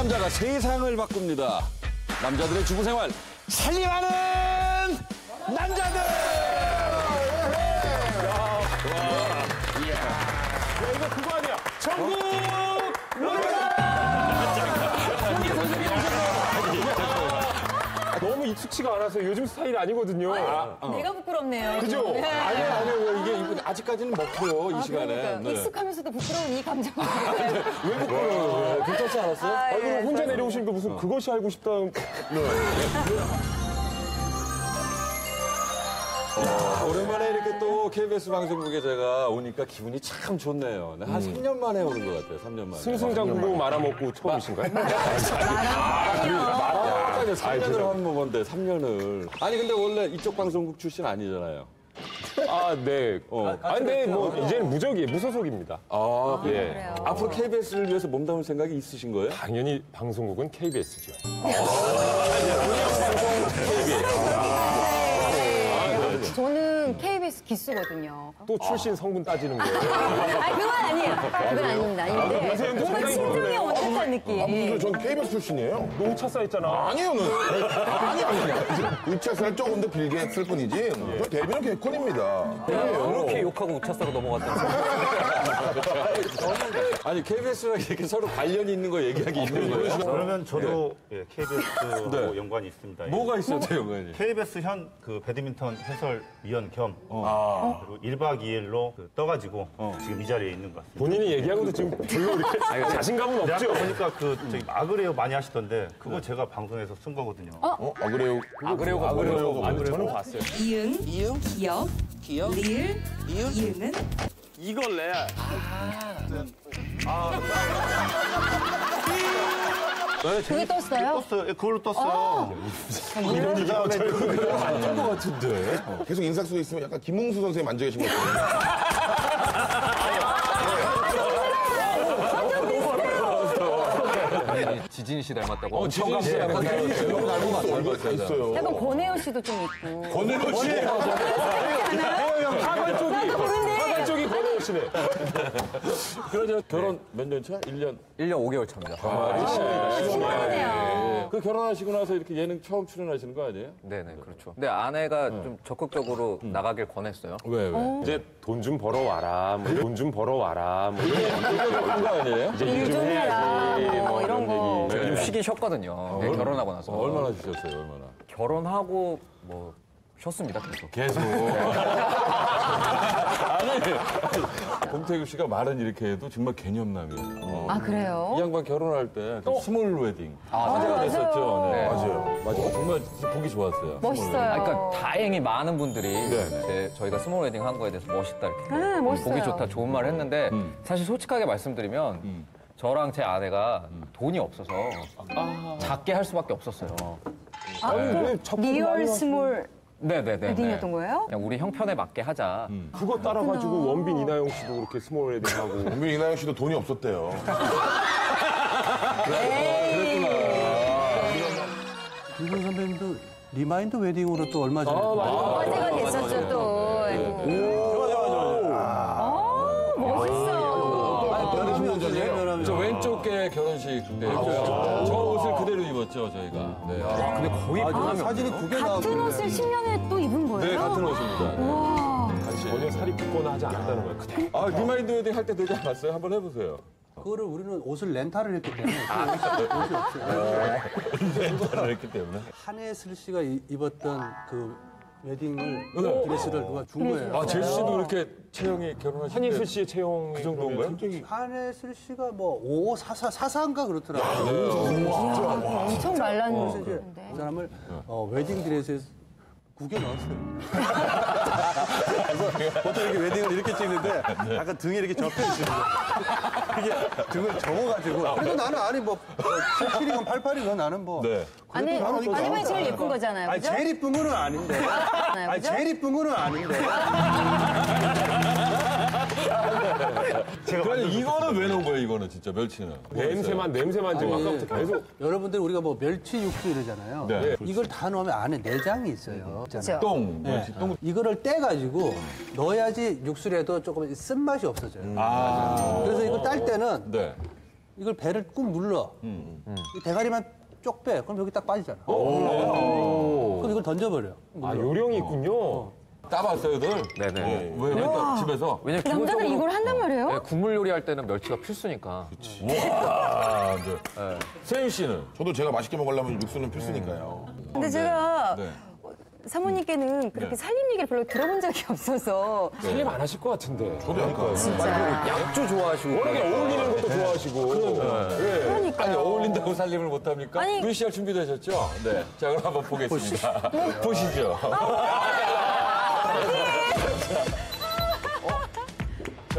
남자가 세상을 바꿉니다. 남자들의 주부 생활 살림하는 남자들. 이거 그거 아니야. 전국 너무 익숙치가 않아서 요즘 스타일이 아니거든요. 내가 부끄럽네요. 그죠? 네. 아니요, 아니요. 이게 이거 아직까지는 먹혀요, 이 시간에. 그러니까요. 네. 익숙하면서도 부끄러운 이 감정. 왜 부끄러워요? 괜찮지 않았어요? 아, 아, 그럼 예, 혼자 저- 내려오시니까 무슨 그것이 알고 싶다. 오랜만에 이렇게 또 KBS 방송국에 제가 오니까 기분이 참 좋네요. 네, 한 3년 만에 오는 것 같아요, 3년 만에. 승승장구로 말아먹고 처음이신가요? 아까요 3년을 한 번인데 3년을. 아니 근데 원래 이쪽 방송국 출신 아니잖아요. 아, 네. 어. 아, 근데 뭐 이제는 무적이에요. 무소속입니다. 아, 예. 그래요. 앞으로 KBS를 위해서 몸담을 생각이 있으신 거예요? 당연히 방송국은 KBS죠. 저는 KBS 기수거든요. 또 출신 성분 따지는 거예요. 아, 그건 아니에요. 그건 아닙니다. 아닌데. 선생님도 뭔가 상당히 심정이 모르네요. 어색한 느낌. 전 KBS 출신이에요. 너 우차 쌓였잖아. 아니에요, 는 아니, 아니. 우차사를 조금 더 길게 했을 뿐이지. 저 데뷔는 개콘입니다. 그렇게 욕하고 우차사로 넘어갔다는 아니 KBS랑 이렇게 서로 관련이 있는 거 얘기하기 있는 거예요? 그러면 저도 예, KBS하고 네. 연관이 있습니다. 뭐가 있어요, 영관이? KBS 현 그 배드민턴 해설위원 겸 그리고 1박 2일로 그 떠가지고 지금 이 자리에 있는 것 같습니다. 본인이 얘기하고도 지금 별로 이렇게 자신감은 근데 없죠. 보니까 그 저기 아그레오 많이 하시던데 그거 제가 방송에서 쓴 거거든요. 어, 아, 그래요? 아그레오가? 아니, 저는 봤어요. 이응, 이응, 기역, 기역, 리을, 이응, 이응은 그게 떴어요? 떴어요. 예, 그걸로 떴어요. 그 다음에 안뜬것 같은데. 계속 인상 속에 있으면 약간 김웅수 선생님 앉아 계신 것 같아요. 지진 씨 닮았다고. 어, 지진 씨 약간 너무 닮은 것 있어요. 약간 권혜연 씨도 좀 있고. 권혜로 씨. 권혜우시네. 그러죠. 결혼 몇 년 차? 1년. 1년 5개월 차입니다. 신나네요. 그 결혼하시고 나서 이렇게 예능 처음 출연하시는 거 아니에요? 네네, 그렇죠. 근데 아내가 좀 적극적으로 나가길 권했어요. 왜, 왜? 이제 돈 좀 벌어와라, 뭐돈좀 벌어와라, 뭐 그런 거 아니에요? 이제 일 좀 일 좀 해라. 뭐뭐 이런 이런 거. 얘기. 제가 좀 쉬긴 쉬었거든요. 네, 결혼하고 나서. 어, 얼마나 주셨어요, 얼마나? 결혼하고 뭐 쉬었습니다, 계속. 계속. 아니, 봉태규 씨가 말은 이렇게 해도 정말 개념남이에요. 아, 그래요? 이 양반 결혼할 때 그 small wedding 아, 화제가 맞아요. 됐었죠. 네. 맞아요. 맞아요. 정말 보기 좋았어요. 멋있어요. 아, 그러니까 다행히 많은 분들이 네. 제- 저희가 small wedding 한 거에 대해서 멋있다 이렇게 네, 멋있어요. 보기 좋다 좋은 말 했는데 음. 사실 솔직하게 말씀드리면 저랑 제 아내가 돈이 없어서 작게 할 수밖에 없었어요. 아, 그럼 real small 네네네. wedding이었던 거예요? 그냥 우리 형편에 맞게 하자. 그거 따라가지고 원빈 이나영 씨도 그렇게 small wedding 하고. 원빈 이나영 씨도 돈이 없었대요. 김선 선배님도 remind wedding으로 또 얼마 전에 화제가 됐었죠, 또. 아, 멋있어. 몇십 년 전이에요. 저 왼쪽 게 결혼식 때 저 입었죠 저희가. 네. 근데 거의 변함이 사진이 두개 같은 옷을 10년에 또 입은 거예요? 네, 같은 옷입니다. 네. 와. 전혀 살이 붓거나 하지 않았다는 거예요. 그대로. 아 remind wedding 할 때 되지 않았어요? 한번 해보세요. 그거를 우리는 옷을 렌탈을 했기 때문에 렌탈을 했기 때문에. 한혜슬 씨가 이- 입었던 그 웨딩을 드레스를 누가 준 거예요. 아 제수 씨도 그렇게 채영이 결혼하실 때 한예슬 씨의 채용 그 정도인가요? 한혜슬 씨가 뭐 5544, 사사인가 그렇더라고요. 엄청 말랐는 그래서 이제 모습인데. 그 사람을 어, 웨딩 드레스에 구겨 넣었어요. 보통 이렇게 웨딩을 이렇게 찍는데 약간 등에 이렇게 접혀 있습니다. 이게 그걸 적어가지고. 그래도 나는 아니 뭐 77이건 88이건 나는 뭐. 네. 아니, 아니면 제일 예쁜 거잖아요. 아니 그죠? 제일 이쁜 거는 아닌데. 아니? 제일 이쁜 거는 아닌데. 그러니 이거는 왜 넣은 거예요, 이거는 진짜 멸치는? 냄새만 냄새만 지금 아까부터 계속 여러분들 우리가 뭐 멸치 육수 이러잖아요. 네. 이걸 다 넣으면 안에 내장이 있어요. 그렇죠. 똥, 네. 멸치 똥. 이거를 떼가지고 넣어야지 육수라도 조금 쓴맛이 없어져요. 그래서 이거 딸 때는 네. 이걸 배를 꾹 눌러. 이 대가리만 쪽 빼. 그럼 여기 딱 빠지잖아. 그럼 이걸 던져버려. 아 요령이 있군요. 따봤어요,들? 네네. 왜, 왜 따, 집에서? 왜냐면 남자들 기본적으로 이걸 한단 말이에요? 네, 국물 요리할 때는 멸치가 필수니까. 와, 네. 세윤 씨는? 저도 제가 맛있게 먹으려면 육수는 필수니까요. 근데 제가 네. 사모님께는 그렇게 네. 살림 얘기를 별로 들어본 적이 없어서 살림 안 하실 것 같은데. 저도 약간 진짜 약주 좋아하시고. 워낙에 어울리는 것도 좋아하시고. 예. 그러니까요. 아니, 어울린다고 살림을 못합니까? 아니. VCR 준비되셨죠? 네. 자, 그럼 한번 보겠습니다. 보시죠.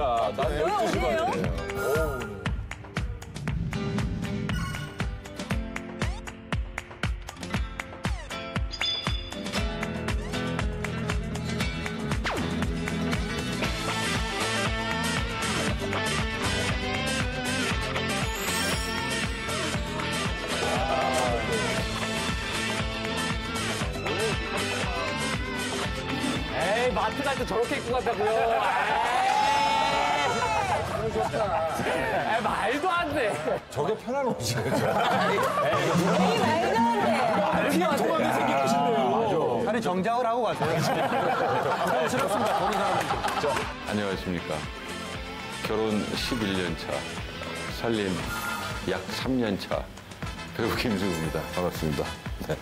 자, 난 12시 반이에요. 에이, 마트 갈 때 저렇게 입고 간다고요. 저게 편한 옷이에요. 말도 안 돼. 피가 통하게 생기고 싶네요. 아니 정장을 하고 가세요. 부담스럽습니다. 보는 사람들. 안녕하십니까. 결혼 11년 차, 살림 약 3년 차 배우 김수우입니다. 반갑습니다. 네.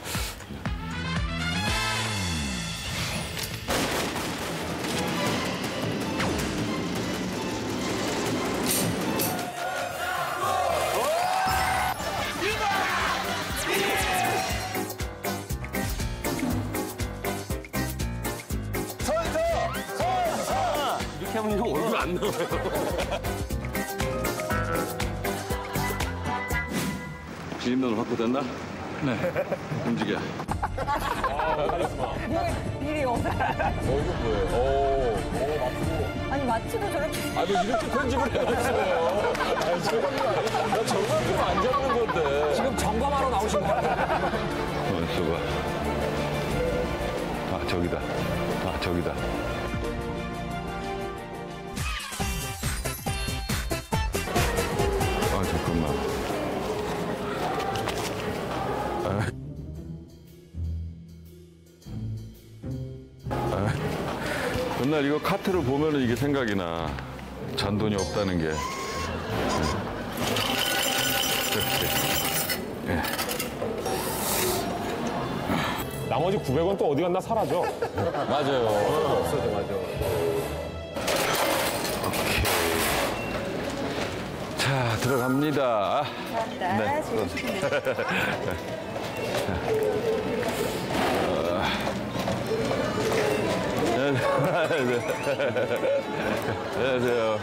됐나? 네. 움직여. 일이 없어. 어, 이거 뭐예요? 오, 아니 마치도 저렇게 아, 너 이렇게 편집을 해놨어요. 아니, 저거, 나 저거 안 잡는 건데. 지금 점검하러 나오신 거예요? 원수가. 아, 저기다. 아, 저기다. 맨날 이거 카트를 보면은 이게 생각이 나. 잔돈이 없다는 게. 그렇지. 나머지 900원 또 어디 갔나 사라져. 맞아요. 자, 들어갑니다. 네. 안녕하세요.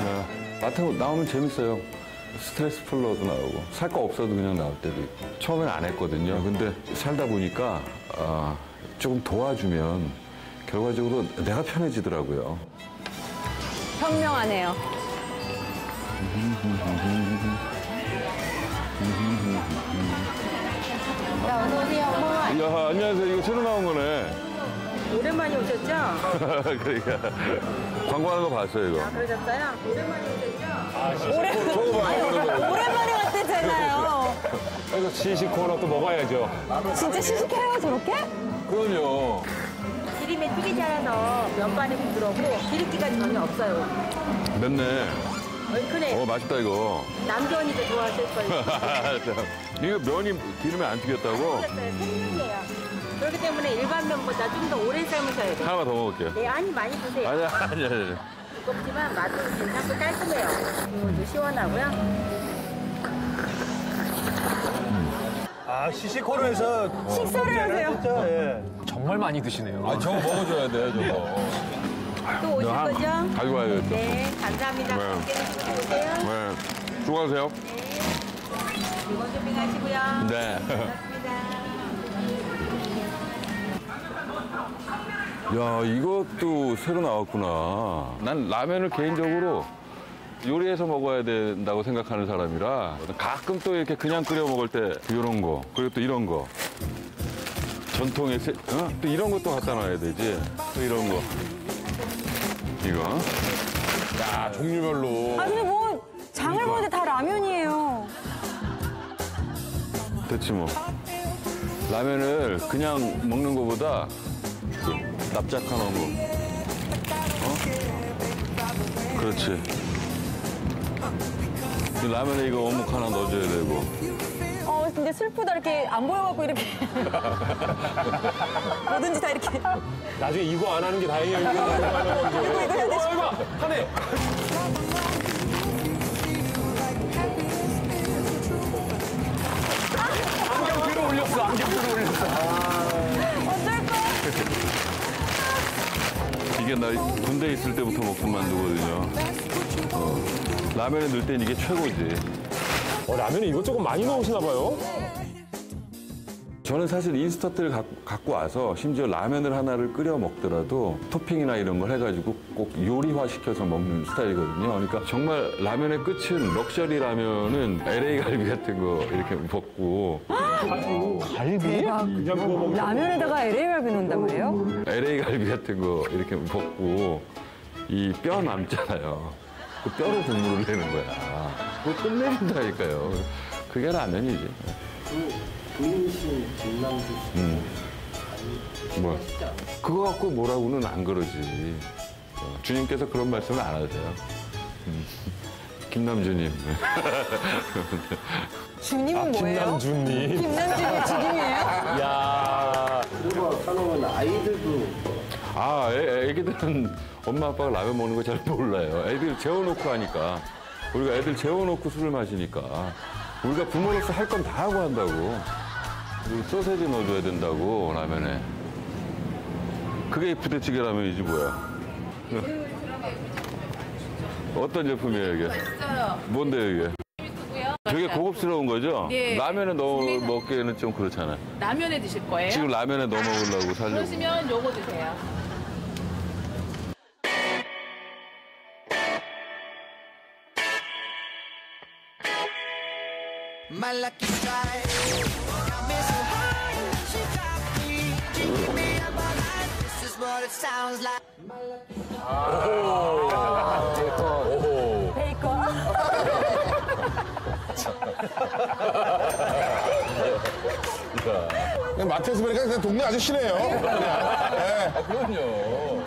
어, 마트 나오면 재밌어요. 스트레스 풀러도 나오고 살 거 없어도 그냥 나올 때도 있고 처음엔 안 했거든요. 근데 살다 보니까 아, 조금 도와주면 결과적으로 내가 편해지더라고요. 현명하네요. 자, 어서 오세요. 야, 안녕하세요. 이거 새로 나온 거네. 오랜만에 오셨죠? 그러니까 광고하는 거 봤어요 이거. 그러셨어요? 오랜만에 오셨죠? 오랜만에 왔대잖아요. 그래서 시식 코너 또 먹어야죠. 진짜 시식해요, 저렇게? 그럼요. 기름에 튀기 잘라서 면발이 부드럽고 기름기가 전혀 없어요. 맵네. 얼큰해. 어 맛있다 이거. 남편이도 좋아하실 거예요. 이거 면이 기름에 안 튀겼다고? 생면이에요. 그렇기 때문에 일반 면보다 좀 더 오래 삶으셔야 돼요. 하나만 더 먹을게요. 네, 아니 많이 드세요. 아니야 아니야 아니야. 무겁지만 맛은 괜찮고 깔끔해요. 국물도 시원하고요. 아 시시코너에서 식사를 하세요. 진짜 예. 정말 많이 드시네요. 아, 저거 먹어줘야 돼, 저거. 또 오실 거죠? 가지고 와야겠다. 네, 감사합니다. 네. 오세요. 네. 수고하세요. 이거 쇼핑하시고요. 네. 야, 이것도 새로 나왔구나. 난 라면을 개인적으로 요리해서 먹어야 된다고 생각하는 사람이라 가끔 또 이렇게 그냥 끓여 먹을 때 이런 거, 그리고 또 이런 거. 전통의 세, 어? 또 이런 것도 갖다 놔야 되지. 또 이런 거. 이거. 야, 종류별로. 아, 근데 뭐, 장을 보는데 다 라면이에요. 됐지 뭐. 라면을 그냥 먹는 것보다 그 납작한 어묵. 어? 그렇지. 이 라면에 이거 어묵 하나 넣어줘야 되고. 어, 근데 슬프다. 이렇게 안 보여갖고 이렇게. 뭐든지 다 이렇게. 나중에 이거 안 하는 게 다행이야. 이거. 이거 해야 되지. 어, 이거 하네. 안경 들어 올렸어. 안경 들어 올렸어. 이게 나 군대 있을 때부터 먹던 만두거든요. 어. 라면에 넣을 땐 이게 최고지. 어, 라면에 이것저것 많이 넣으시나 봐요. 저는 사실 인스턴트를 가- 갖고 와서 심지어 라면을 하나를 끓여 먹더라도 토핑이나 이런 걸 해가지고 꼭 요리화 시켜서 먹는 스타일이거든요. 그러니까 정말 라면의 끝은 럭셔리 라면은 LA 갈비 같은 거 이렇게 먹고 그냥 구워 먹는 라면에다가 LA 갈비 넣는단 말이에요? LA 갈비 같은 거 이렇게 먹고 이 뼈 남잖아요. 그 뼈로 국물을 내는 거야. 그거 끝내준다니까요. 그게 라면이지. 음. 뭐야? 그거 갖고 뭐라고는 안 그러지. 어, 주님께서 그런 말씀을 안 하세요. 음. 김남주님. 주님은 뭐예요? 김남주님. 김남준이 주님이에요? 야 아, 애, 애기들은 엄마 아빠가 라면 먹는 거 잘 몰라요. 애들 재워놓고 하니까. 우리가 애들 재워놓고 술을 마시니까. 우리가 부모로서 할 건 다 하고 한다고. 그리고 소세지 넣어줘야 된다고, 라면에. 그게 부대찌개 라면이지, 뭐야. 어떤 제품이에요, 이게? 뭔데요, 이게? 되게 고급스러운 거죠? 네. 라면에 넣어 먹기에는 좀 그렇잖아요. 라면에 드실 거예요? 지금 라면에 넣어 먹으려고 살려고. 그러시면 요거 드세요. 베이컨. 그냥 마트에서 보니까 그냥 동네 아저씨네요. 그냥. 예. 그럼요.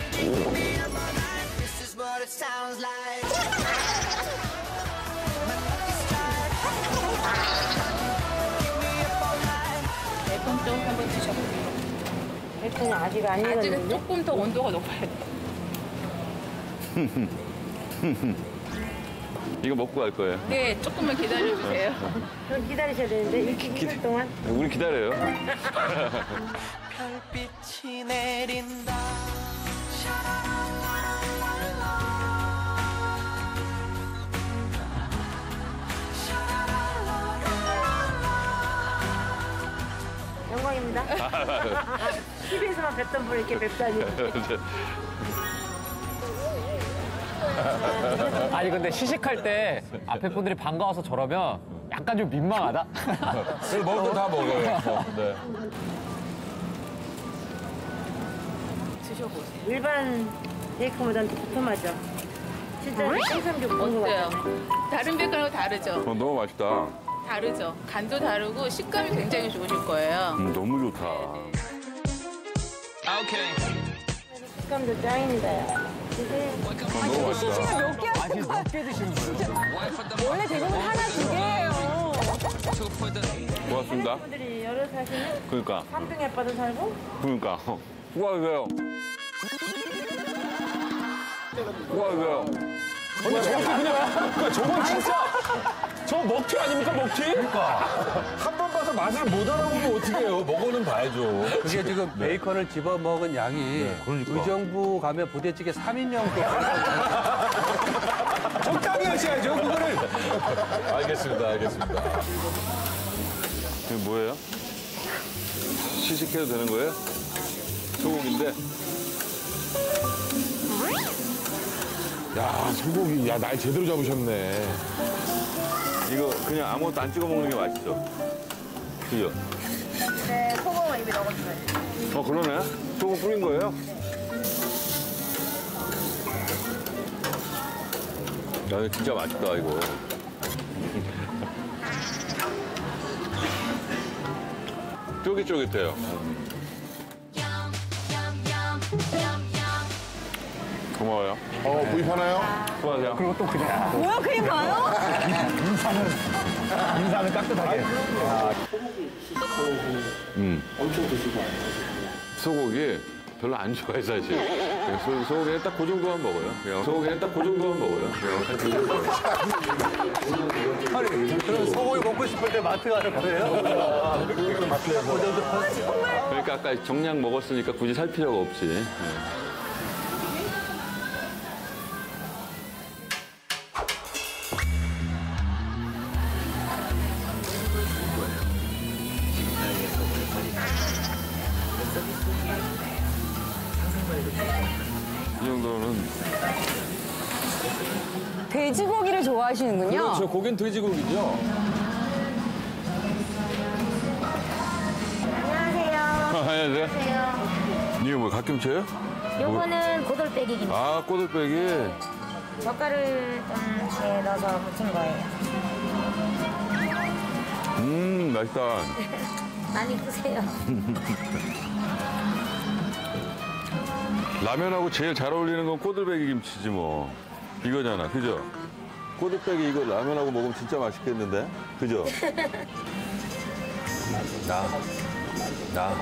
백분은 아직 안 아직은 익었는데? 조금 더 온도가 높아야 돼요. 이거 먹고 갈 거예요. 네, 조금만 기다려주세요. 그럼 기다리셔야 되는데 이렇게 익을 동안 우리 기다려요. 별빛이 내린다 영광입니다. TV에서만 뵙던 분 이렇게 뵙다니. 아니 근데 시식할 때 앞에 분들이 반가워서 저러면 약간 좀 민망하다. 그걸 먹을 거 다 먹어요. 네. 드셔보세요. 일반 베이컨보다는 더 두툼하죠. 진짜 생선육 먹는 것 어때요? 같아요. 다른 베이컨하고 다르죠? 어, 너무 맛있다. 다르죠? 간도 다르고 식감이 굉장히 좋으실 거예요. 음, 너무 좋다. 식감도 짱입니다. 어, 너무 맛있다. 시식을 몇개 하신 거야? 몇개 드시는 거예요? 원래 대부분 하나, 두 개예요. 고맙습니다. 분들이 여러 사시는 그러니까, 삼둥이 아빠도 살고 그러니까. 수고하세요. 수고하세요. 아니, 저것도 그냥, 그러니까 저건 진짜 저 먹튀 아닙니까, 먹튀? 그러니까. 한 번 봐서 맛을 못 알아보면 어떡해요. 먹어는 봐야죠. 그게 지금 베이컨을 집어 먹은 양이 의정부 가면 부대찌개 3인용 적당히 하셔야죠, 그거를. 알겠습니다, 알겠습니다. 이게 뭐예요? 시식해도 되는 거예요? 소고기인데. 야, 소고기. 야, 날 제대로 잡으셨네. 이거 그냥 아무것도 안 찍어 먹는 게 맛있죠? 그죠? 네, 소금을 이미 넣었어요. 어, 그러네. 소금 뿌린 거예요? 야, 이거 진짜 맛있다, 이거. 쫄깃쫄깃해요. 고마워요. 어, 구입하나요? 수고하세요. 그리고 또 뭐야, 그림 봐요? 인상을 깍듯하게. 음. 소고기 별로 안 좋아해 사실. 그냥 소, 소고기는 딱 그 정도만 먹어요. 그냥 소고기는 딱 그 정도만 먹어요. 그냥. 아니, 그럼 소고기 먹고 싶을 때 마트 가는 거예요? 그러니까 아까 정량 먹었으니까 굳이 살 필요가 없지. 네. 고긴 돼지고기죠. 안녕하세요. 안녕하세요. 이게 뭐 갓김치예요? 요거는 고돌빼기 김치. 아 꼬들빼기. 젓갈을 좀 이렇게 넣어서 무친 거예요. 음 맛있다. 많이 드세요. 라면하고 제일 잘 어울리는 건 꼬들빼기 김치지 뭐. 이거잖아, 그죠? 꼬들빼기 이거 라면하고 먹으면 진짜 맛있겠는데? 그죠? 나. 나.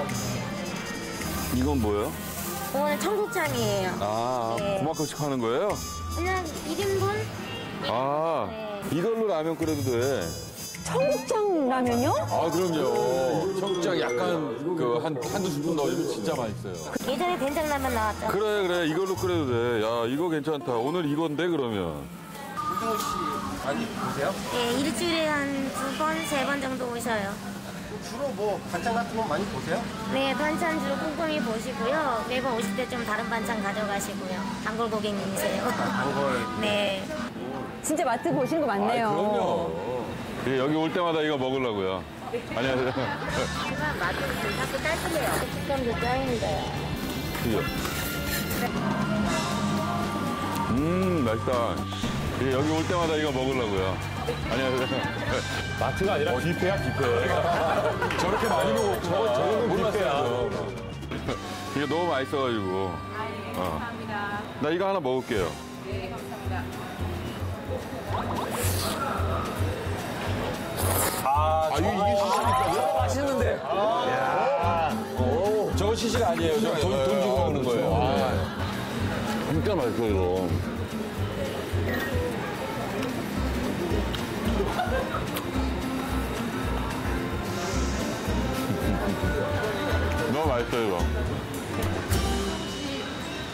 이건 뭐예요? 이거는 청국장이에요. 아, 네. 그만큼씩 하는 거예요? 그냥 1인분? 아, 이걸로 라면 끓여도 돼. 청국장 라면요? 아, 그럼요. 청국장 약간 그 한, 한두 스푼 넣어주면 진짜 맛있어요. 예전에 된장라면 나왔죠. 그래, 그래. 이걸로 끓여도 돼. 야, 이거 괜찮다. 오늘 이건데, 그러면. 예, 일주일에 한 두 번, 세 번 정도 오셔요. 주로 뭐 반찬 같은 건 많이 보세요? 네, 반찬 주로 꼼꼼히 보시고요. 매번 오실 때 좀 다른 반찬 가져가시고요. 단골 고객님이세요. 단골. 네. 진짜 마트 보시는 거 많네요. 그럼요. 예, 여기 올 때마다 이거 먹으려고요. 안녕하세요. 제가 맛을 자꾸 따지네요. 식감도 짱인데. 그죠? 음, 맛있다. 예, 여기 올 때마다 이거 먹으려고요. 안녕하세요. 마트가 아니라 뷔페야, 뷔페. 저렇게 많이 먹었구나. 저, 저거는 몰랐어요. 이게 너무 맛있어가지고. 어. 나 이거 하나 먹을게요. 아, 이게, 이게 시식이니까요? 맛있는데. 오, 저거 시식 아니에요. 저거 돈, 돈 주고 먹는 거예요. 진짜 맛있어, 이거. 너무 맛있어, 이거.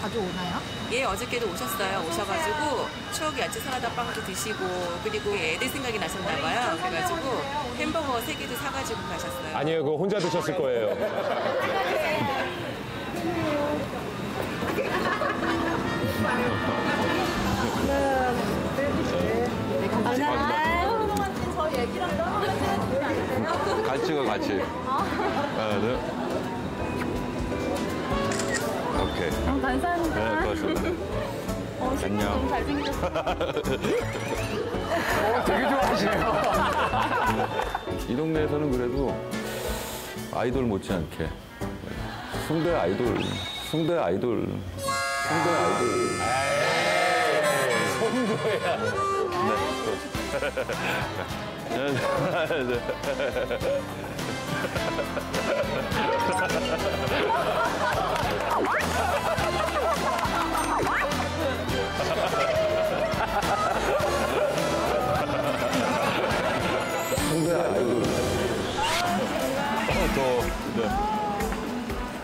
자주 오나요? 예, 어저께도 오셨어요. 오셔가지고 추억 야채 사라다 빵도 드시고 그리고 애들 생각이 나셨나 봐요. 그래가지고 햄버거 세 개도 사가지고 가셨어요. 아니에요, 그거 혼자 드셨을 거예요. 같이 가, 같이. 아, 네. 오케이. 어, 감사합니다. 네, 고맙습니다. 어, 안녕. 너무 잘생기셨어 어, 되게 좋아하시네요. 이 동네에서는 그래도 아이돌 못지않게. 숭대 아이돌 숭대 아이돌 숭대 아이돌. 송도야. 네.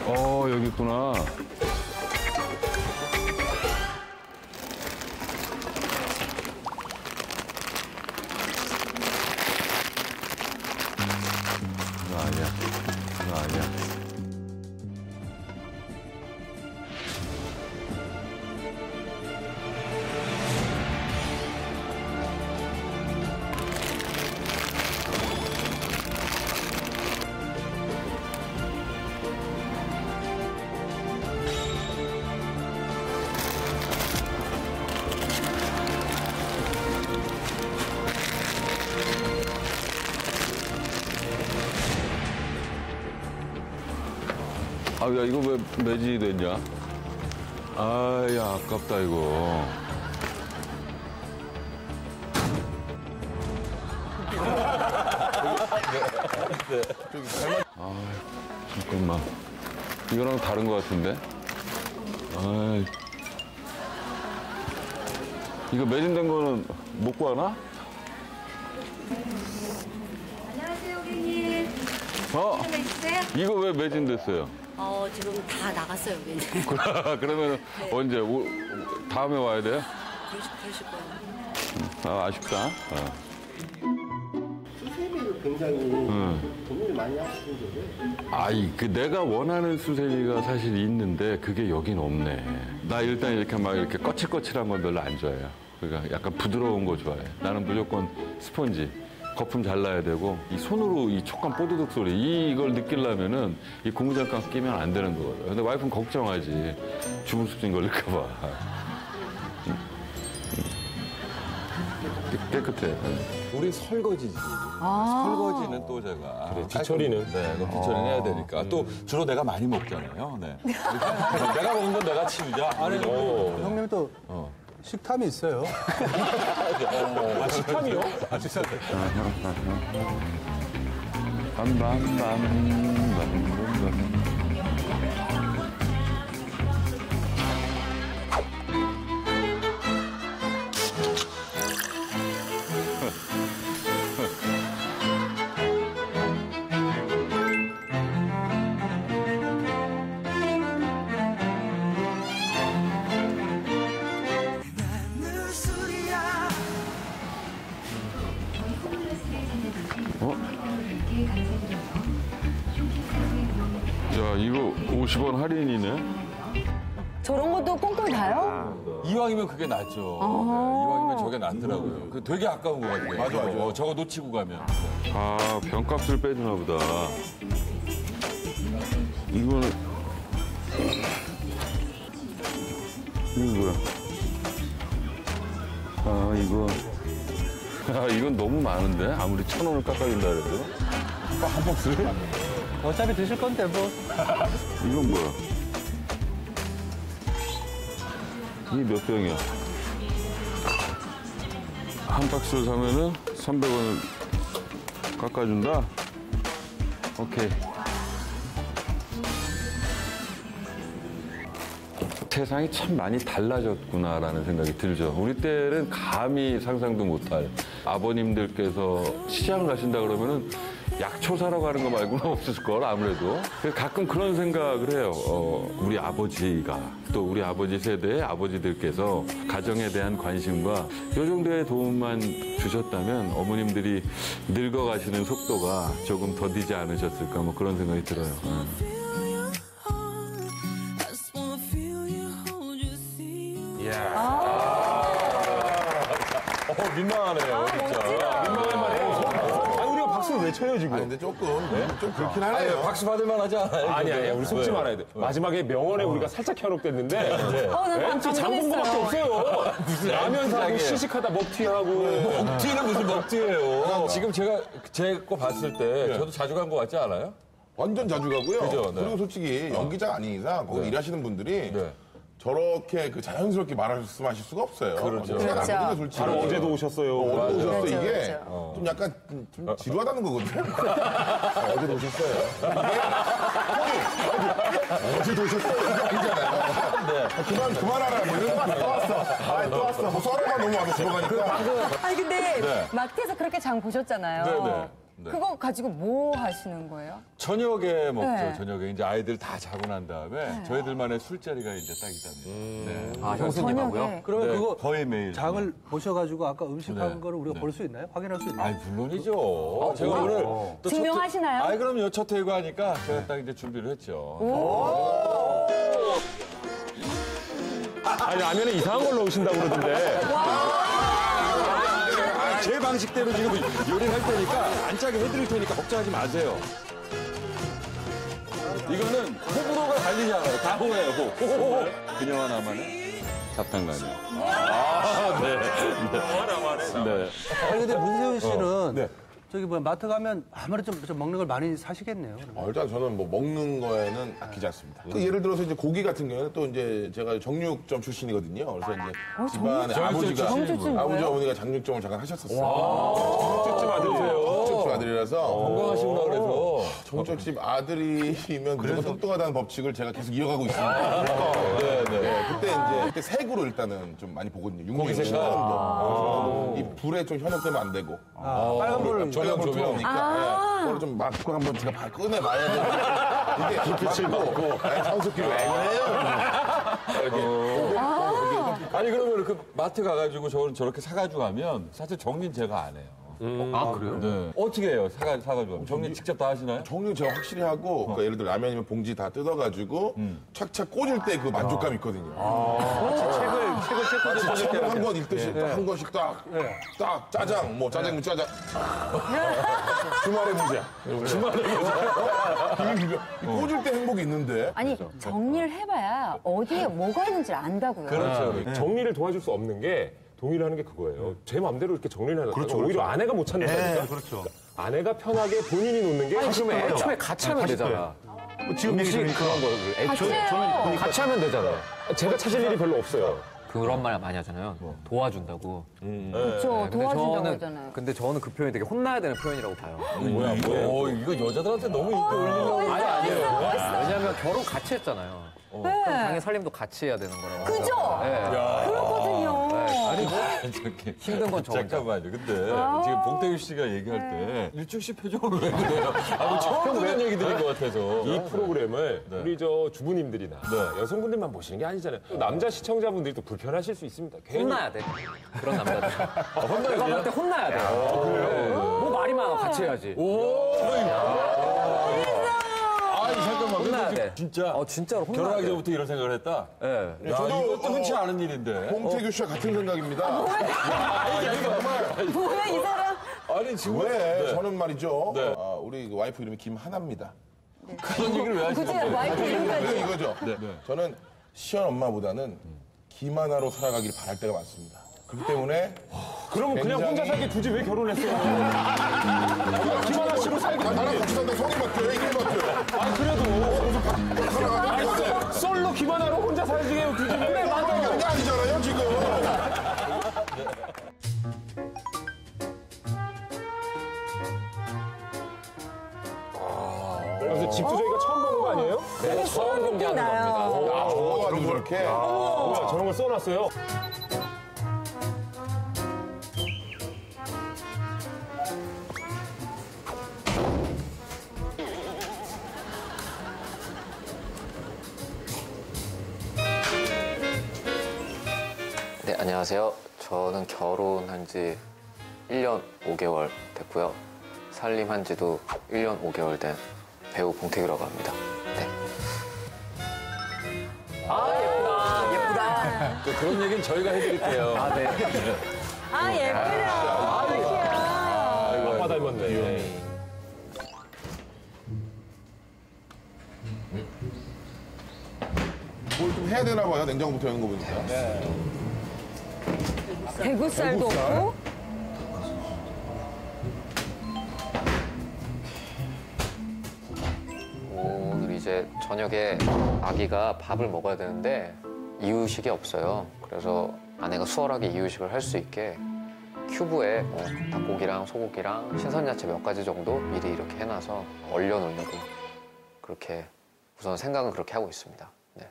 어, 여기 있구나. 아, 야, 이거 왜 매진이 됐냐? 아, 야, 아깝다, 이거. 아, 잠깐만. 이거랑 다른 것 같은데? 아, 이거 매진된 거는 못 구하나? 안녕하세요, 고객님. 어? 이거 왜 매진됐어요? 어, 지금 다 나갔어요, 여기는. 그러면 언제? 오- 다음에 와야 돼요? 그러실, 그러실 거예요. 아, 아쉽다. 어. 수세미를 굉장히 응. 고민을 많이 하시는데 아이, 그 내가 원하는 수세미가 사실 있는데 그게 여긴 없네. 나 일단 이렇게 막 이렇게 거칠거칠한 건 별로 안 좋아해요. 그러니까 약간 부드러운 거 좋아해. 나는 무조건 스펀지. 거품 잘 나야 되고 이 손으로 이 촉감 뽀드득 소리 이걸 느끼려면은 이 고무장갑 끼면 안 되는 거거든. 근데 와이프는 걱정하지. 주부습진 걸릴까 봐. 깨- 깨끗해. 우리 설거지지. 설거지는 또 제가. 그래, 뒤처리는? 네, 그럼 뒤처리는 해야 되니까. 또 주로 내가 많이 먹잖아요. 네. 내가 먹는 건 내가 치우자. 아니, 우리 그 형님 또 식탐이 있어요. 아, 식탐이요? 빰빰빰빰빰빰. 이거 50원 할인이네? 저런 것도 꽁꽁 다요? 이왕이면 그게 낫죠. 네, 이왕이면 저게 낫더라고요. 그 되게 아까운 것 같아요. 맞아, 맞아. 어, 저거 놓치고 가면. 아, 병값을 빼주나 보다. 이거는. 이거 뭐야? 아, 이거. 아, 이건 너무 많은데? 아무리 천 원을 깎아준다 그래도. 한 박스? 어차피 드실 건데 뭐. 이건 뭐야? 이게 몇 병이야? 한 박스를 사면은 300원을 깎아준다? 오케이. 세상이 참 많이 달라졌구나라는 생각이 들죠. 우리 때는 감히 상상도 못할 아버님들께서 시장 가신다 그러면은 약초 사러 가는 거 말고는 없었을 걸 아무래도. 가끔 그런 생각을 해요. 어, 우리 아버지가 또 우리 아버지 세대의 아버지들께서 가정에 대한 관심과 요 정도의 도움만 주셨다면 어머님들이 늙어가시는 속도가 조금 더디지 않으셨을까 뭐 그런 생각이 들어요. 예. 쳐요, 지금? 아니, 근데 조금, 좀 그렇긴 아니, 하네요. 박수 받을 만하지 않아요? 아니, 아니? 우리 속지 왜? 말아야 돼. 마지막에 명언에 우리가 살짝 현혹됐는데. 어, 나 네? 방금 장본 거밖에 했어요. 없어요. 무슨 라면 사고. 시식하다 먹튀하고. 먹튀는 무슨 먹튀예요? 지금 제가 제 거 봤을 때 저도 자주 간 거 같지 않아요? 완전 자주 가고요. 그죠, 네. 그리고 솔직히 연기자 아닌 이상 거기 네. 일하시는 분들이 네. 저렇게 그 자연스럽게 말씀하실 수가 없어요. 그렇죠. 티가 그렇죠. 솔직히. 바로 어제도 오셨어요. 어, 어제 오셨어 그렇죠, 이게 그렇죠. 좀 약간 좀, 좀 지루하다는 거거든요. 아, 어제도 오셨어요. 이게 어제도 오셨어요. 이게 아니잖아요. 아, 그만 그만하라. 뭐 이런 거 또 왔어. 아, 또 왔어. 뭐 썰어만 너무 와서 들어가니까. 아니 근데 네. 마트에서 그렇게 장 보셨잖아요. 네, 네. 네. 그거 가지고 뭐 하시는 거예요? 저녁에 먹죠. 네. 저녁에 이제 아이들 다 자고 난 다음에 저희들만의 술자리가 이제 딱 있답니다. 네. 아, 형수님하고요? 그러면 네, 그거 거의 매일. 장을 보셔가지고 아까 음식한 네. 거를 우리가 볼 수 있나요? 확인할 수 있나요? 아이 물론이죠. 제가 오늘 또 증명하시나요? 아이 그럼요. 첫 회고 하니까 제가 딱 이제 준비를 했죠. 아니 라면에 이상한 걸 넣으신다고 그러던데. 방식대로 지금 요리를 할 테니까 안 짜게 해드릴 테니까 걱정하지 마세요. 이거는 호불호가 갈리잖아요. 다 호예요, 호. 그녀와 나만의 잡탕라면. 아, 네. 네. 네. 아니 근데 문세윤 씨는 네. 저기 뭐 마트 가면 아무래도 좀, 좀 먹는 걸 많이 사시겠네요. 그러면. 어, 일단 저는 뭐 먹는 거에는 아끼지 않습니다. 그 예를 들어서 이제 고기 같은 경우는 또 이제 제가 정육점 출신이거든요. 그래서 이제 집안에 정육점 아버지가 출신이고요. 아버지 어머니가 장육점을 잠깐 하셨었어요. 정육점 아들이세요. 정육점 아들이라서 건강하시구나 그래서. 정육점집 아들이면 무조건 똑똑하다는 법칙을 제가 계속 이어가고 있습니다. 네, 네. 그때 이제 그때 색으로 일단은 좀 많이 보거든요. 육류 색깔? 신선도. 이 불에 좀 현혹되면 안 되고. 빨간 불 조명 조명. 조명이니까 네. 그걸 좀 막고 한번 제가 봐- 꺼내봐야 돼. 이게 상수끼리 왜 그래요? 아니 그러면 그 마트 가가지고 저는 저렇게 사가지고 가면 사실 정리는 제가 안 해요. 아, 그래요? 네. 어떻게 해요? 사가, 사가지고. 정리 직접 다 하시나요? 정리 제가 확실히 하고 그러니까 예를 들어 라면이면 봉지 다 뜯어가지고 착착 꽂을 때 그 만족감 이 있거든요. 책을 책을 책꽂이 책을 한권 읽듯이 딱 한 권씩 딱, 딱 짜장, 뭐 짜장면 짜장. 주말에 보자. 주말에 보자. 꽂을 때 행복이 있는데. 아니 정리를 해봐야 어디에 뭐가 있는지 안다고요. 그렇죠. 정리를 도와줄 수 없는 게 동의를 하는 게 그거예요. 제 마음대로 이렇게 정리를 해놨다가 오히려 아내가 못 찾는다니까. 그렇죠. 아내가 편하게 본인이 놓는 게 그러면 거예요. 애초에 같이 하면 되잖아. 지금 얘기 들으니까 그런 거를 애초에 같이 해요. 같이 하면 되잖아. 제가 찾을 일이 별로 없어요. 그런 말 많이 하잖아요. 도와준다고. 그렇죠. 근데 도와준다고 저는 하잖아요. 근데 저는 그 표현이 되게 혼나야 되는 표현이라고 봐요. 뭐야, 뭐야. 어, 이거 여자들한테 너무 인기 올리려고. 아니 아니에요. 왜냐하면 결혼 같이 했잖아요. 그럼 당연히 살림도 같이 해야 되는 거라고. 그죠? 네. 그렇거든요. 아니 저기, 힘든 건 저. 잠깐만요. 근데 지금 봉태규 씨가 얘기할 때 일중 씨 표정을 왜 그래요? 아, 뭐 처음 듣는 얘기 들은 것 같아서. 이 프로그램을 네. 우리 저 주부님들이나 네. 여성분들만 보시는 게 아니잖아요. 또 남자 시청자분들이 또 불편하실 수 있습니다. 괜히 혼나야 돼. 그런 남자들. 혼나야 내가 볼때 혼나야 돼. 네. 뭐 말이 많아 같이 해야지. 아, 잠깐만. 근데 혼나야 돼. 진짜. 어 진짜로 혼나야 결혼하기 돼. 전부터 이런 생각을 했다? 예. 야, 이것도 흔치 않은 일인데. 홍태규 씨와 같은 생각입니다. 뭐야 이 사람? 아니, 지금. 왜? 네. 저는 말이죠. 네. 아, 우리 그 와이프 이름이 김하나입니다. 그런 얘기를 왜 하시는 굳이 거예요? 와이프 이름까지. 이거죠. 네. 저는 시연 엄마보다는 김하나로 살아가길 바랄 때가 많습니다. 그렇기 때문에 그러면 그냥 혼자 살기 굳이 왜 결혼했어요? 김하나 씨로 살기 아, 나랑 같이 산다 성이 맡겨요 이게 맡겨요. 아 그래도 아니, 솔로 김하나로 혼자 살기 굳이 왜 맞아요. 게 아니잖아요 지금. 그래서 집도 저희가 처음 보는 거 아니에요? 네, 처음 공개하는. 겁니다. 아, 저거 가지고 저렇게. 뭐야 저런 걸 써놨어요? 안녕하세요. 저는 결혼한 지 1년 5개월 됐고요. 살림한 지도 1년 5개월 된 배우 봉태규라고 합니다. 네. 아, 예쁘다. 예쁘다. 저 그런 얘기는 저희가 해드릴게요. 아, 네. 아 예쁘다. 아이야. 아빠 닮았네. 뭘좀 해야 되나 봐요 냉장고부터 여는 거 보니까. 대구살도 없고. 오늘 이제 저녁에 아기가 밥을 먹어야 되는데 이유식이 없어요. 그래서 아내가 수월하게 이유식을 할 수 있게 큐브에 뭐 닭고기랑 소고기랑 신선 야채 몇 가지 정도 미리 이렇게 해놔서 얼려놓으려고 그렇게 우선 생각은 그렇게 하고 있습니다. 네.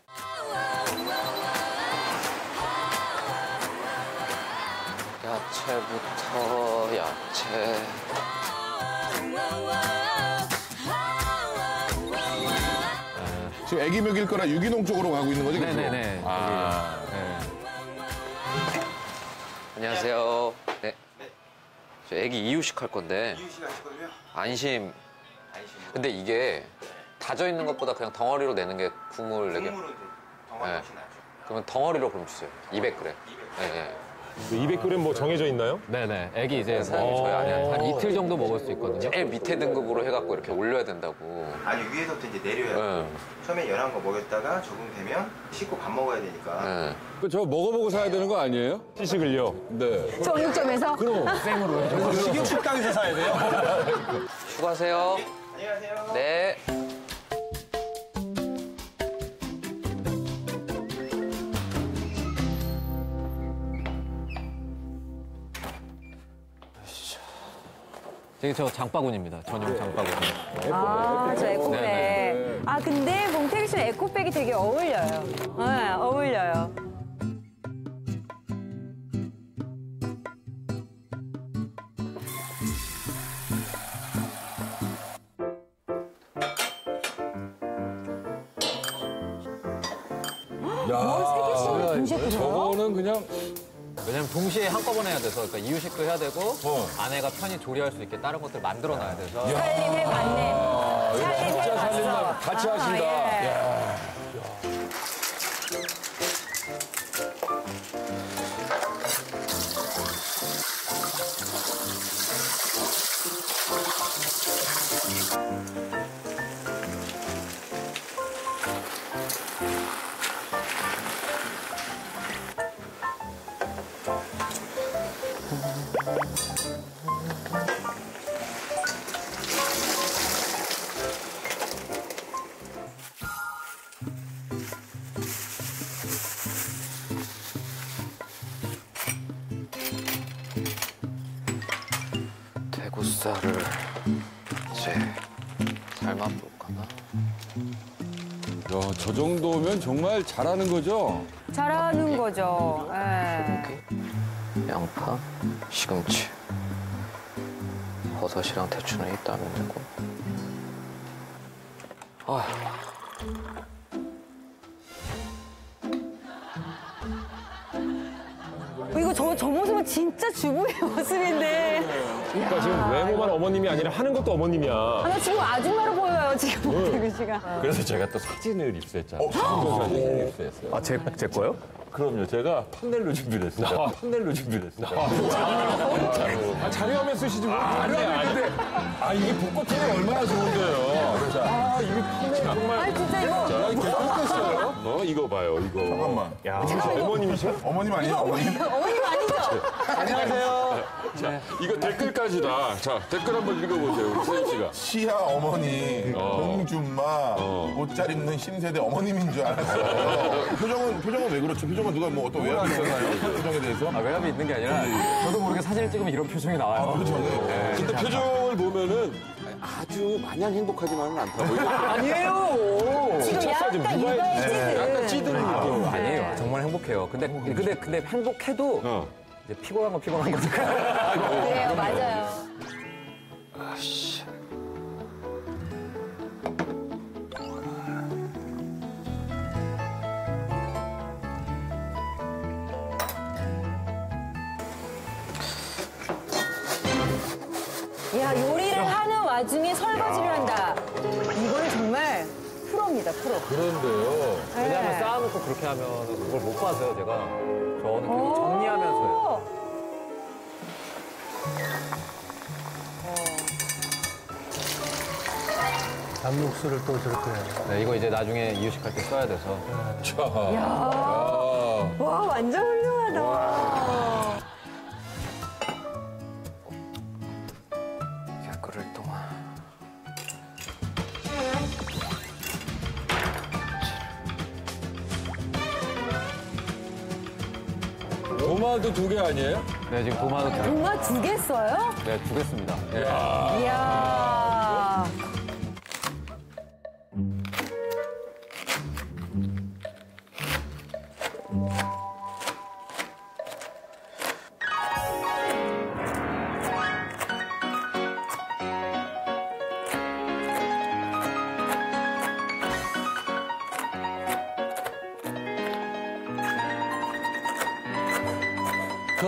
야채부터 야채 네. 지금 애기 먹일 거라 유기농 쪽으로 가고 있는 거지? 네네네. 아. 네. 안녕하세요. 네. 저 애기 이유식 할 건데 안심. 근데 이게 다져 있는 것보다 그냥 덩어리로 내는 게 국물 네 내게. 국물은 덩어리 네. 네. 그러면 덩어리로 그럼 주세요. 200g. 200g. 네, 네. 200g 뭐 정해져 있나요? 네네. 애기 이제 사장님 저희 안에 한 이틀 정도 먹을 수 있거든요. 제일 밑에 등급으로 해갖고 이렇게 올려야 된다고. 아니 위에서부터 이제 내려요. 네. 처음에 연한 거 먹였다가 적응되면 씻고 밥 먹어야 되니까. 네. 그저 먹어보고 사야 되는 거 아니에요? 시식을요? 네. 정육점에서? 생으로. 식용 식당에서 사야 돼요. 수고하세요. 안녕하세요. 네. 저기 저 장바구니입니다. 전용 장바구니. 아, 저 에코백. 네 네. 아, 근데 봉태기 씨는 에코백이 되게 어울려요. 네, 어울려요. 왜냐면 동시에 한꺼번에 해야 돼서 그러니까 이유식도 해야 되고 아내가 편히 조리할 수 있게 다른 것들 만들어 놔야 돼서 살림 해 봤네. 살림 진짜 해봤어. 살림만 같이 아, 하신다. 예. 야. 정말 잘하는 거죠? 잘하는 거죠. 예. 양파, 시금치, 버섯이랑 대추는 이따 하면 되고. 이거 저, 저 모습은 진짜 주부의 모습인데. 그러니까 지금 외모만 어머님이 아니라 하는 것도 어머님이야. 아, 나 지금 아줌마로 보여요, 지금 봉태기 씨가. 그래서 제가 또 사진을 입수했잖아요. 어, 사진을 입수했어요. 아, 제, 제 거요? 그럼요. 제가 판넬로 준비를 했어요. 판넬로 준비를 했어요. 아, 자료화면 쓰시지 뭐. 아니, 근데, 아, 이게 벚꽃이 얼마나 좋은데요. 그래서, 아, 이게 판넬 정말. 아, 진짜 이거. 아, 이게 꽂혔어요. 어, 이거 봐요, 이거. 잠깐만. 야, 어머님이셔? 어머님 아니에요? 어머님? 어머님 아니죠? 안녕하세요. 자, 이거 댓글까지 다. 자, 댓글 한번 읽어보세요, 우리 세희 씨가. 시아 어머니, 공준마, 옷잘 입는 신세대 어머님인 줄 알았어요. 표정은, 표정은 왜 그렇죠? 표정은 누가 뭐 어떤 외압이 있었나요? 표정에 대해서? 아, 외압이 있는 게 아니라 저도 모르게 사진을 찍으면 이런 표정이 나와요. 그렇죠. 근데 표정을 보면은 아주 마냥 행복하지만은 않다. 뭐 이렇게. 아니에요. 지금 사진 약간 했지? 찌든. 약간 찌드는 느낌. 아니에요. 정말 행복해요. 근데, 근데, 근데 행복해도 어. 이제 피곤한 건 피곤한 거니까. 그래요, 맞아요. 아씨. 와중에 설거지를 한다. 이거는 정말 프로입니다, 프로. 그런데요. 왜냐하면 네. 쌓아놓고 그렇게 하면 그걸 못 봐서요, 제가. 저는 계속 정리하면서요. 오. 잡육수를 또 저렇게. 네, 이거 이제 나중에 이유식할 때 써야 돼서. 자. 와, 완전 훌륭하다. 도마도 두 개 아니에요? 네, 지금 도마도 두 개. 동화 두개 써요? 네, 두 개 씁니다. 예. 이야.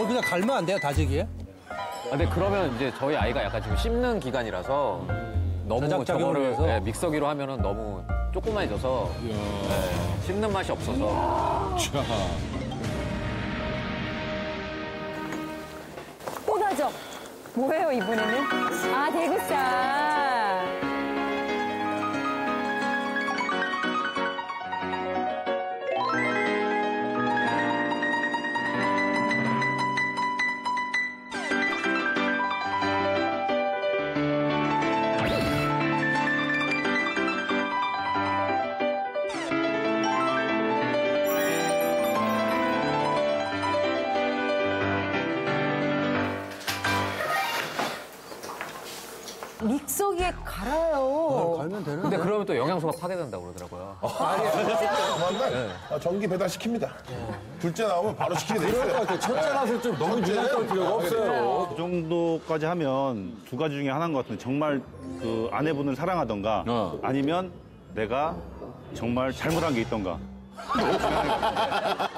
그냥 갈면 안 돼요, 다지기에? 아, 근데 그러면 이제 저희 아이가 약간 지금 씹는 기간이라서 너무 저거를 위해서? 네, 믹서기로 하면은 너무 조그만해져서 네, 씹는 맛이 없어서 자, 또 다져. 뭐예요, 이번에는? 아, 대구살. 조만간 아, 전기 배달 시킵니다. 둘째 나오면 바로 시키게 돼 있어요. 첫째라서 좀 너무 유난 떨 필요가 없어요. 그 정도까지 하면 두 가지 중에 하나인 것 같은데 정말 그 아내분을 사랑하던가 어. 아니면 내가 정말 잘못한 게 있던가.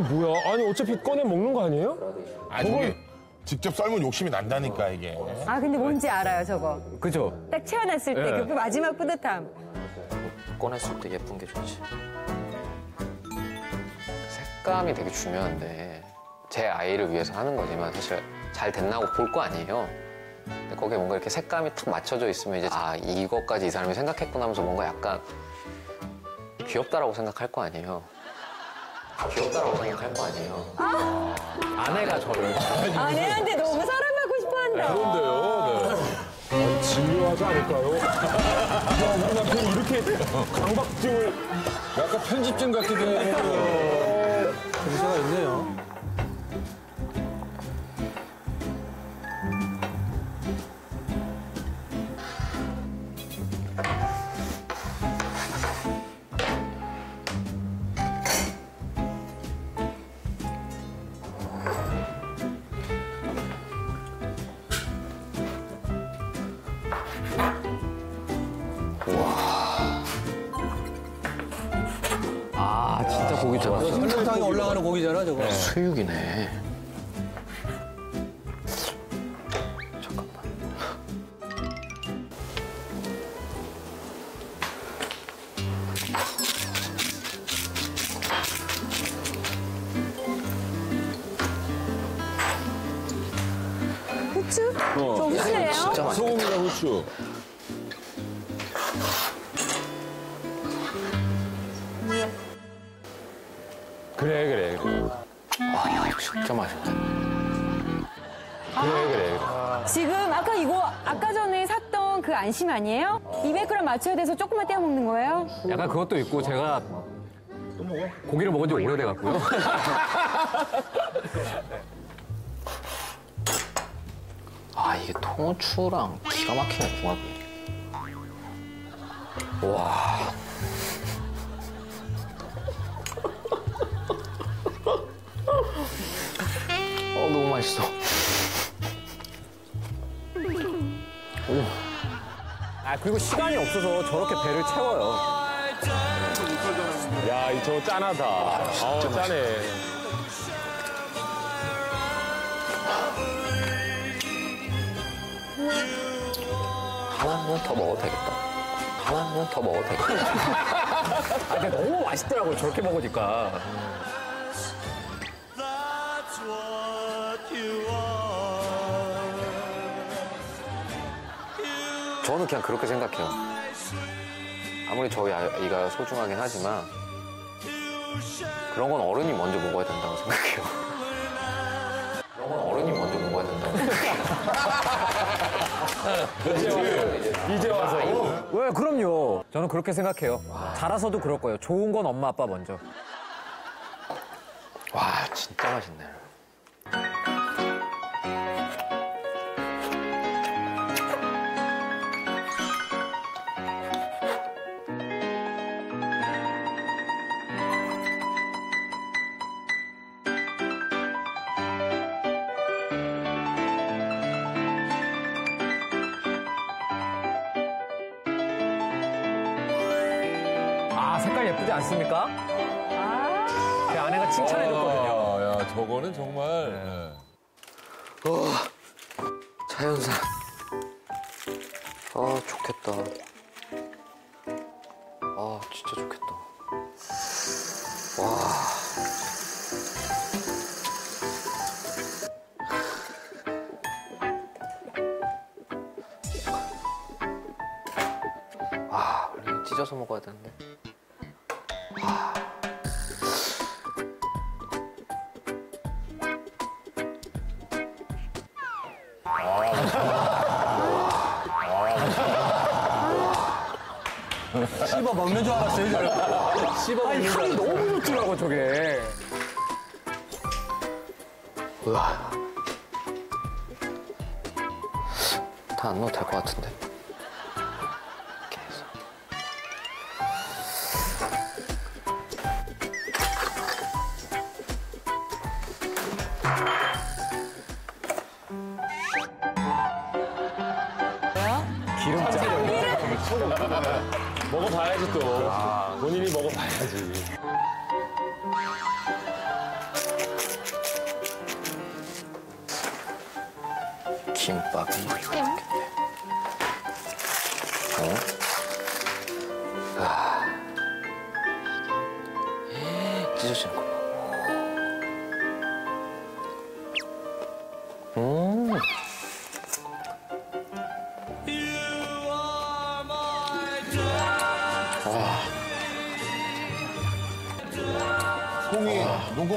아니 뭐야? 아니 어차피 꺼내 먹는 거 아니에요? 나중에 직접 썰면 욕심이 난다니까 이게. 아, 근데 뭔지 알아요, 저거. 그죠? 딱 채워놨을 때 예. 그 마지막 뿌듯함. 꺼냈을 때 예쁜 게 좋지. 색감이 되게 중요한데 제 아이를 위해서 하는 거지만 사실 잘 됐나고 볼 거 아니에요. 근데 거기에 뭔가 이렇게 색감이 탁 맞춰져 있으면 이제 아 이것까지 이 사람이 생각했구나 하면서 뭔가 약간 귀엽다라고 생각할 거 아니에요. 귀엽다라고 생각할 거 아니에요. 아내가 저를 아내한테 너무 사랑받고 싶어 한다. 그런데요. 네. 아니, 진료하지 않을까요? 야, 우리 남편이 이렇게 강박증을 약간 편집증 같기도 해요. 문제가 있네요. 수육이네. 안심 아니에요? 200g 맞춰야 돼서 조금만 떼어 먹는 거예요? 약간 그것도 있고 제가 고기를 먹은 지 오래돼 갖고요. 아 이게 통후추랑 기가 막히네 궁합이. 와. 아 그리고 시간이 없어서 저렇게 배를 채워요. 야, 이저 짠하다. 아 우 짠해. 하나는 더 먹어도 되겠다. 하나는 더 먹어도 되겠다. 아, 근데 너무 맛있더라고요. 저렇게 먹으니까. 저는 그냥 그렇게 생각해요. 아무리 저희 아이가 소중하긴 하지만 그런 건 어른이 먼저 먹어야 된다고 생각해요. 그런 건 어른이 먼저 먹어야 된다고 생각해요. 이제 와서. 왜 그럼요. 저는 그렇게 생각해요. 자라서도 그럴 거예요. 좋은 건 엄마 아빠 먼저. 와 진짜 맛있네.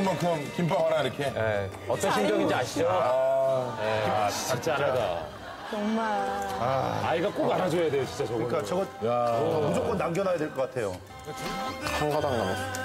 눈곱만큼 김밥 하나 이렇게. 네. 어떤 심정인지 아시죠? 네. 아, 진짜 안하다. 정말. 아, 이가 꼭 안아줘야 돼요, 진짜 저거. 그러니까 저거, 저거 무조건 남겨놔야 될 것 같아요. 한 가닥 남았어.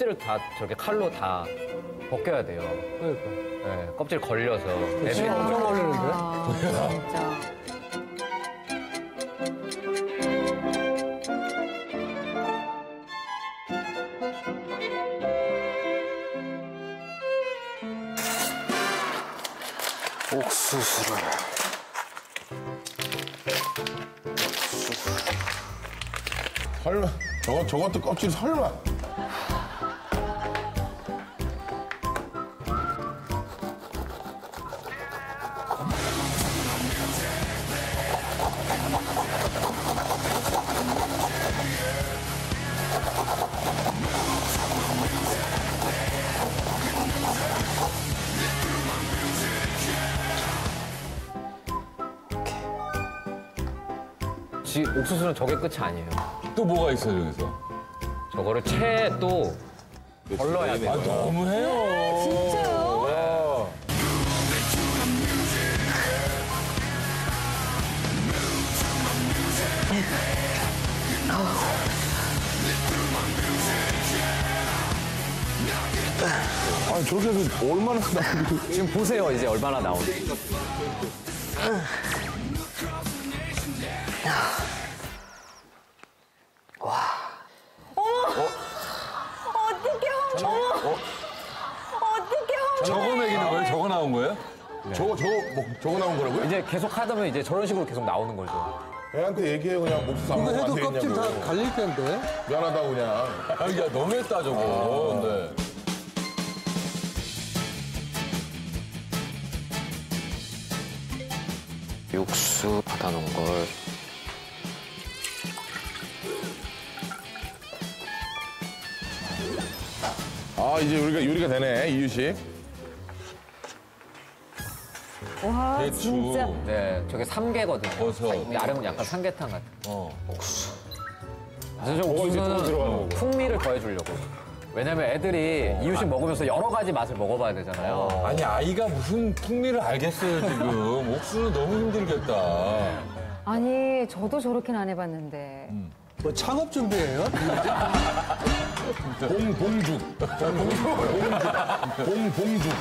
껍질을 다 저렇게 칼로 다 벗겨야 돼요. 그러니까. 네, 껍질 걸려서. 애들이 엄청 걸리는데? 아, 진짜. 옥수수를. 설마. 저거, 저것도 껍질 설마. 지- 옥수수는 저게 끝이 아니에요. 또 뭐가 있어요, 여기서? 저거를 채에 또 걸러야 돼요. 아, 너무해요. 진짜요? 와. 아니, 저렇게 해서 얼마나 나오는지. 지금 보세요, 이제 얼마나 나오는지. 계속 하다면 이제 저런 식으로 계속 나오는 거죠. 애한테 얘기해, 그냥 목수 안 이거 먹으면 해도 안 껍질 다 되겠냐고. 갈릴 텐데. 미안하다고 그냥. 아, 야, 너무했다, 저거. 네. 육수 받아놓은 걸. 아, 이제 우리가 요리가 되네, 이유식. 와, 대추. 진짜. 네, 저게 삼계거든요. 버섯. 나름 약간 삼계탕 같은. 어. 그래서 들어가는 옥수수는. 풍미를 더해주려고. 왜냐면 애들이 이유식 먹으면서 여러 가지 맛을 먹어봐야 되잖아요. 아니 아이가 무슨 풍미를 알겠어요 지금. 옥수는 너무 힘들겠다. 아니, 저도 저렇게는 안 해봤는데. 뭐 창업 준비예요? 봉 봉죽. 봉 봉죽. 봉 봉죽.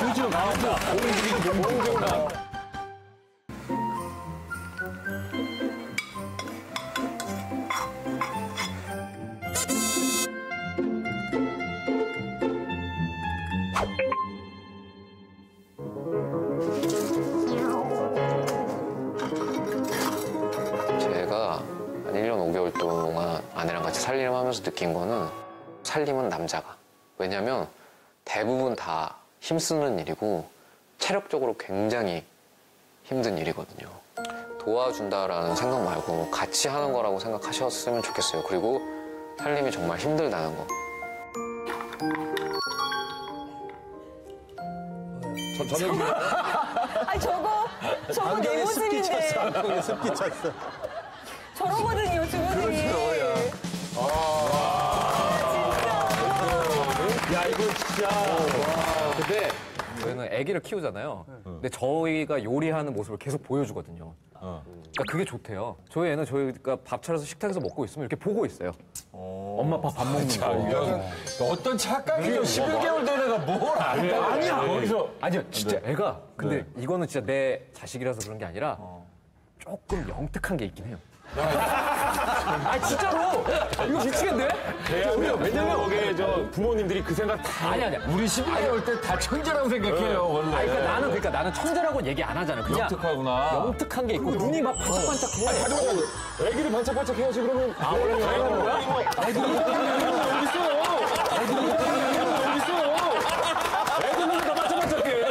봉죽 나왔다. 봉죽이 봉죽 나. 제가 살림을 하면서 느낀 거는 살림은 남자가. 왜냐면 대부분 다 힘쓰는 일이고 체력적으로 굉장히 힘든 일이거든요. 도와준다라는 생각 말고 같이 하는 거라고 생각하셨으면 좋겠어요. 그리고 살림이 정말 힘들다는 거. 저 저녁 아니, 저거, 저거 내 안경에 습기 찼어. 모습인데. 안경에 습기 찼어. 저러거든요, 주부님 아기를 키우잖아요. 근데 저희가 요리하는 모습을 계속 보여주거든요. 그러니까 그게 좋대요. 저희 애는 저희가 밥 차려서 식탁에서 먹고 있으면 이렇게 보고 있어요. 엄마 아빠 밥 먹는 자, 거. 이건 어떤 착각이에요. 11개월 된 애가 뭘 알아? 아니야. 거기서 아니야, 진짜 애가. 근데 이거는 진짜 내 자식이라서 그런 게 아니라 조금 영특한 게 있긴 해요. 아 진짜로 이거 미치겠네. 왜냐면, 왜냐면 거기에 저 부모님들이 그 생각 다. 아니 아니야. 우리 11개월 때다 천재라고 생각해요 원래. 아니, 그러니까 나는 그러니까 나는 천재라고 얘기 안 하잖아. 그냥 영특하구나. 영특한 게 있고 눈이 막 반짝반짝해. 아니, 가져가. 애기를 반짝반짝 해야지, 그러면. 아, 원래 다양한 거야? 애기 어디 있어? 애기 어디 있어? 애들 눈이 다 반짝반짝해.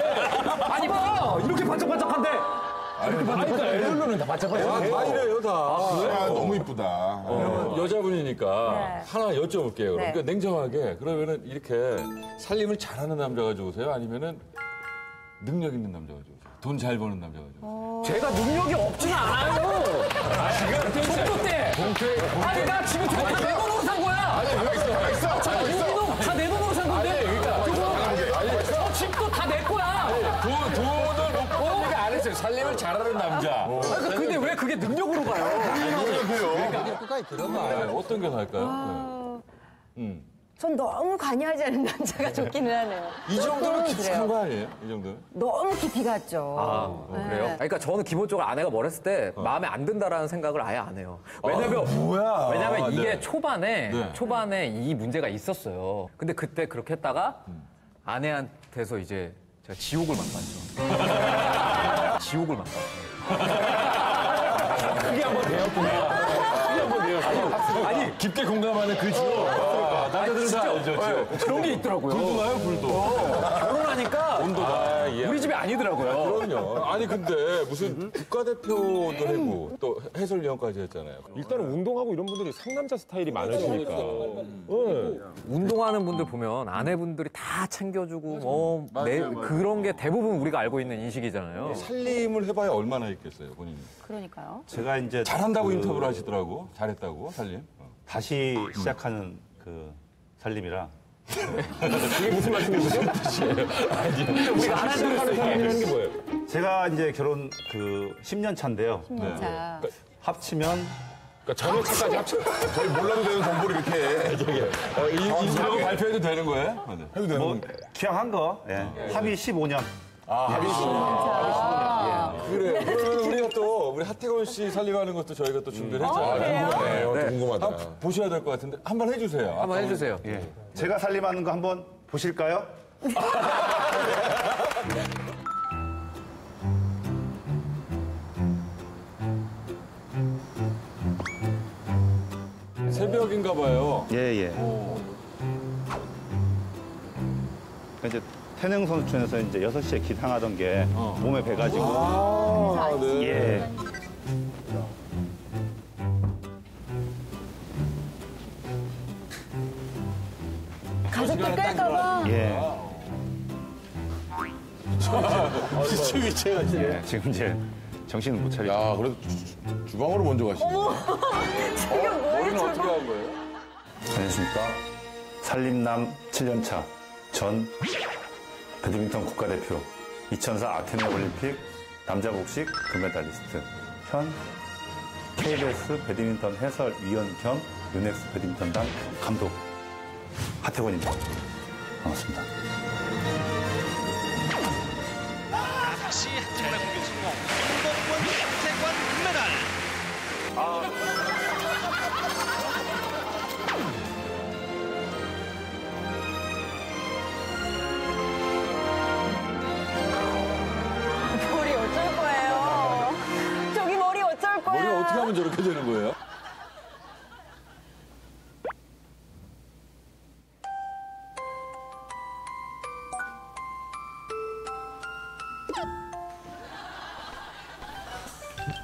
아니 봐 이렇게 반짝반짝한데. 아니, 그러니까 애들 눈은 다 아, 반짝반짝해. 다 이래요 다. 아, 너무 이쁘다. 어, 여자분이니까 네. 하나 여쭤볼게요. 네. 그러니까 냉정하게 그러면은 이렇게 살림을 잘하는 남자가 좋으세요? 아니면은 능력 있는 남자가 좋으세요? 돈 잘 버는 남자가 좋으세요? 제가 능력이 없지는 않아요. 아 지금 속도 때. 아니 나 지금 다내 돈으로 산 했어요. 살림을 잘하는 남자. 아, 근데 왜 그게 능력으로 가요? 얘기를 끝까지 들어봐. 네, 어떤 게 나을까요? 아, 네. 음. 전 너무 관여하지 않은 남자가 좋기는 하네요. 이 정도면 조금 깊숙한 그래요. 거 아니에요? 이 정도면? 너무 깊이 갔죠. 아, 그래요? 그러니까 저는 기본적으로 아내가 뭘 했을 때 마음에 안 든다라는 생각을 아예 안 해요. 왜냐면 뭐야? 왜냐면 이게 네. 초반에 네. 초반에 이 문제가 있었어요. 근데 그때 그렇게 했다가 아내한테서 이제 제가 지옥을 만났죠. 지옥을 만났죠. 그게 한번 되었구나. 그게 한번 되었어. 아니, 깊게 공감하는 그 지옥. 아, 남자들은 다 알죠, 지옥. 그런 게 있더라고요. 불도 나요, 불도. 결혼하니까 온도가. 우리 집이 아니더라고요. 그럼요. 아니, 근데 무슨 국가대표도 하고 또 해설위원까지 했잖아요. 일단은 운동하고 이런 분들이 상남자 스타일이 많으시니까. 네. 운동하는 분들 보면 아내분들이 다 챙겨주고 어, 내, 맞아요, 맞아요. 그런 게 대부분 우리가 알고 있는 인식이잖아요. 살림을 해봐야 얼마나 있겠어요, 본인이. 그러니까요. 제가 이제 잘한다고 그 인터뷰를 하시더라고. 잘했다고, 살림. 어. 다시 시작하는 그 살림이라 그게 무슨 말씀이시죠? 우리가 알아들을 수 있게. 하는 게 뭐예요? 제가 이제 결혼 그 10년 차인데요. 네. 자, 합치면 그러니까 전혀 차까지 합쳐. 저희 몰라도 되는 정보를 이렇게 해. 어, 이, 이, 이라고 발표해도 되는 거예요? 아, 네. 해도 되는 뭐 건데. 기왕한 거 예. 합의 15년. 그래. 그러면 우리가 또 우리 하태건 씨 살림하는 것도 저희가 또 준비를 했잖아요. 궁금하네요. 네. 궁금하다. 한번 보셔야 될 것 같은데 한번 해주세요. 한번 해주세요. 예. 제가 살림하는 거 한번 보실까요? 새벽인가 봐요. 예, 예. 이제 태릉 선수촌에서 이제 6시에 기상하던 게 몸에 배가지고 아, 네. 예. 가족들 끌까봐. 예. 취위체같이. 예, 지금 이제 정신을 못 차리고. 야, 그래도 주- 주 방으로 먼저 가시네. 지금 뭐예요, 어떻게 저거? 한 거예요? 안녕하십니까. 살림남 7년차 전 배드민턴 국가대표 2004 아테네 올림픽 남자 복식 금메달리스트 현 KBS 배드민턴 해설위원 겸 유넥스 배드민턴단 감독 하태권입니다. 반갑습니다. 다시 한정의 공격 성공. 한복권 태권 금메달. 머 어떻게 하면 저렇게 되는 거예요?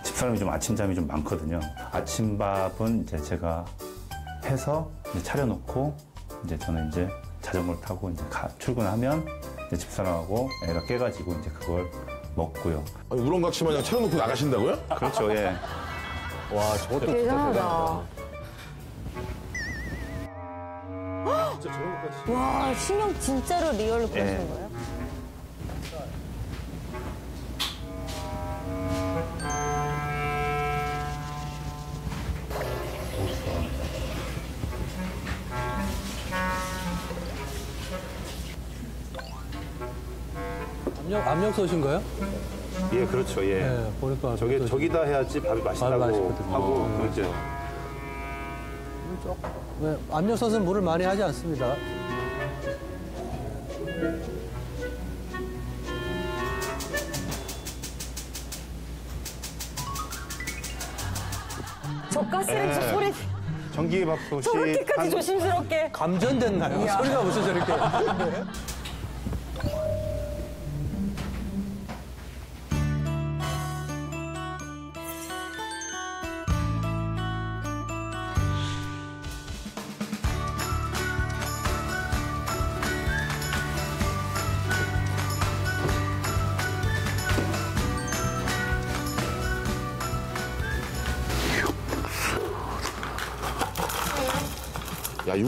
집사람이 좀 아침잠이 좀 많거든요. 아침밥은 이제 제가 해서 이제 차려놓고 이제 저는 이제 자전거를 타고 이제 가- 출근하면 이제 집사람하고 애가 깨가지고 이제 그걸 먹고요. 아니, 우렁각시 마냥 차려놓고 나가신다고요? 그렇죠, 예. 와, 저것도 진짜 대단하다. 대단하다. 와, 신경 진짜로 리얼로 예. 보시는 거예요? 압력, 압력 솥인가요? 예, 그렇죠, 예. 네, 보니까. 저기, 저기다 해야지 밥이 맛있다고. 하고, 음. 그렇죠. 네, 압력솥은 물을 많이 하지 않습니다. 저 가스레인지 예. 소리 전기밥솥이 저렇게까지 한 조심스럽게. 감전됐나요? 이야. 소리가 무슨 저렇게.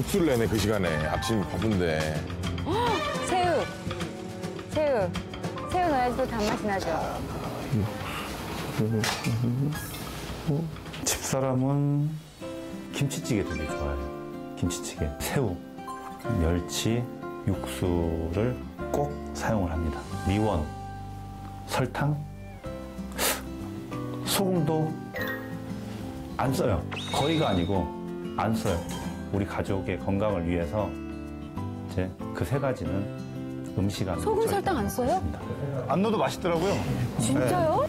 육수를 내네, 그 시간에. 아침 바쁜데. 새우. 새우. 새우 넣어야지 또 단맛이 나죠. 집사람은 김치찌개 되게 좋아해요. 김치찌개, 새우, 멸치, 육수를 꼭 사용을 합니다. 미원, 설탕, 소금도 안 써요. 거의가 아니고 안 써요. 우리 가족의 건강을 위해서 이제 그 세 가지는 음식 안에 소금, 설탕 안 써요? 안 넣어도 맛있더라고요. 진짜요?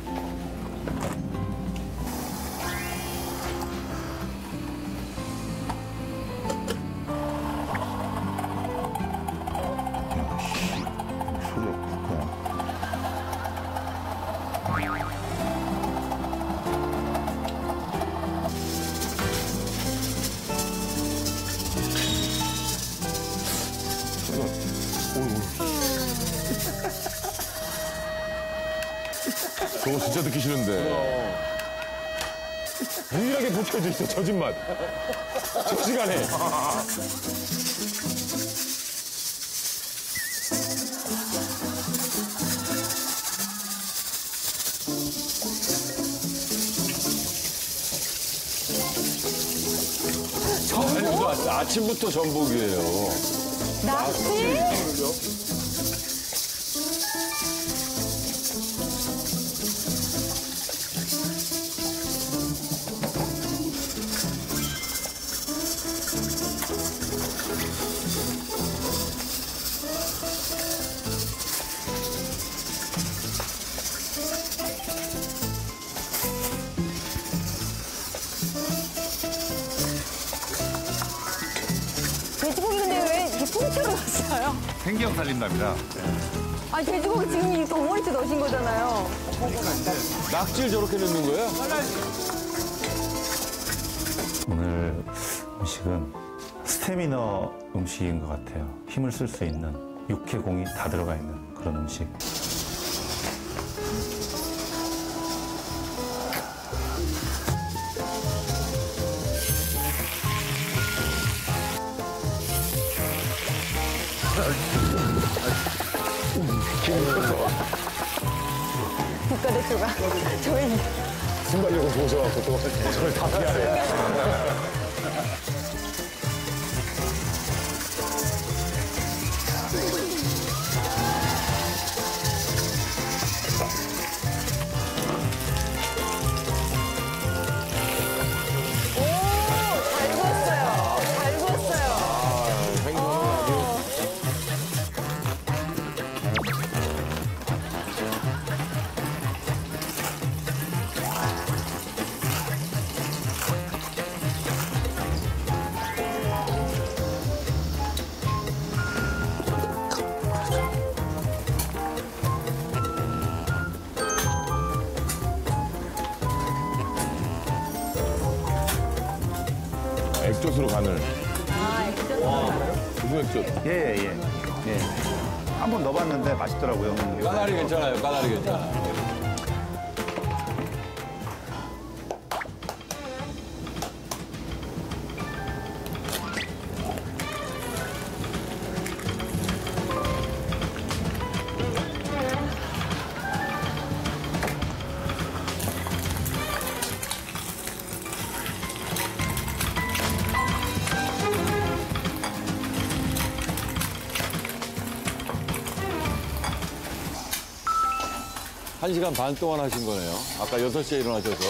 진짜 듣기 싫은데. 유일하게 붙여져 있어, 젖은 맛. 저 시간에. 아- 아침부터 전복이에요. 낙지? 생경 살린답니다. 아니 돼지고기 지금 이 덩어리째 넣으신 거잖아요. 낙지를 저렇게 넣는 거예요? 오늘 음식은 스태미너 음식인 것 같아요. 힘을 쓸 수 있는 육해공이 다 들어가 있는 그런 음식. 예, 예, 예. 예. 한번 넣어봤는데 맛있더라고요. 까나리 괜찮아요. 까나리 괜찮아. 한 시간 반 동안 하신 거네요. 아까 6시에 일어나셔서.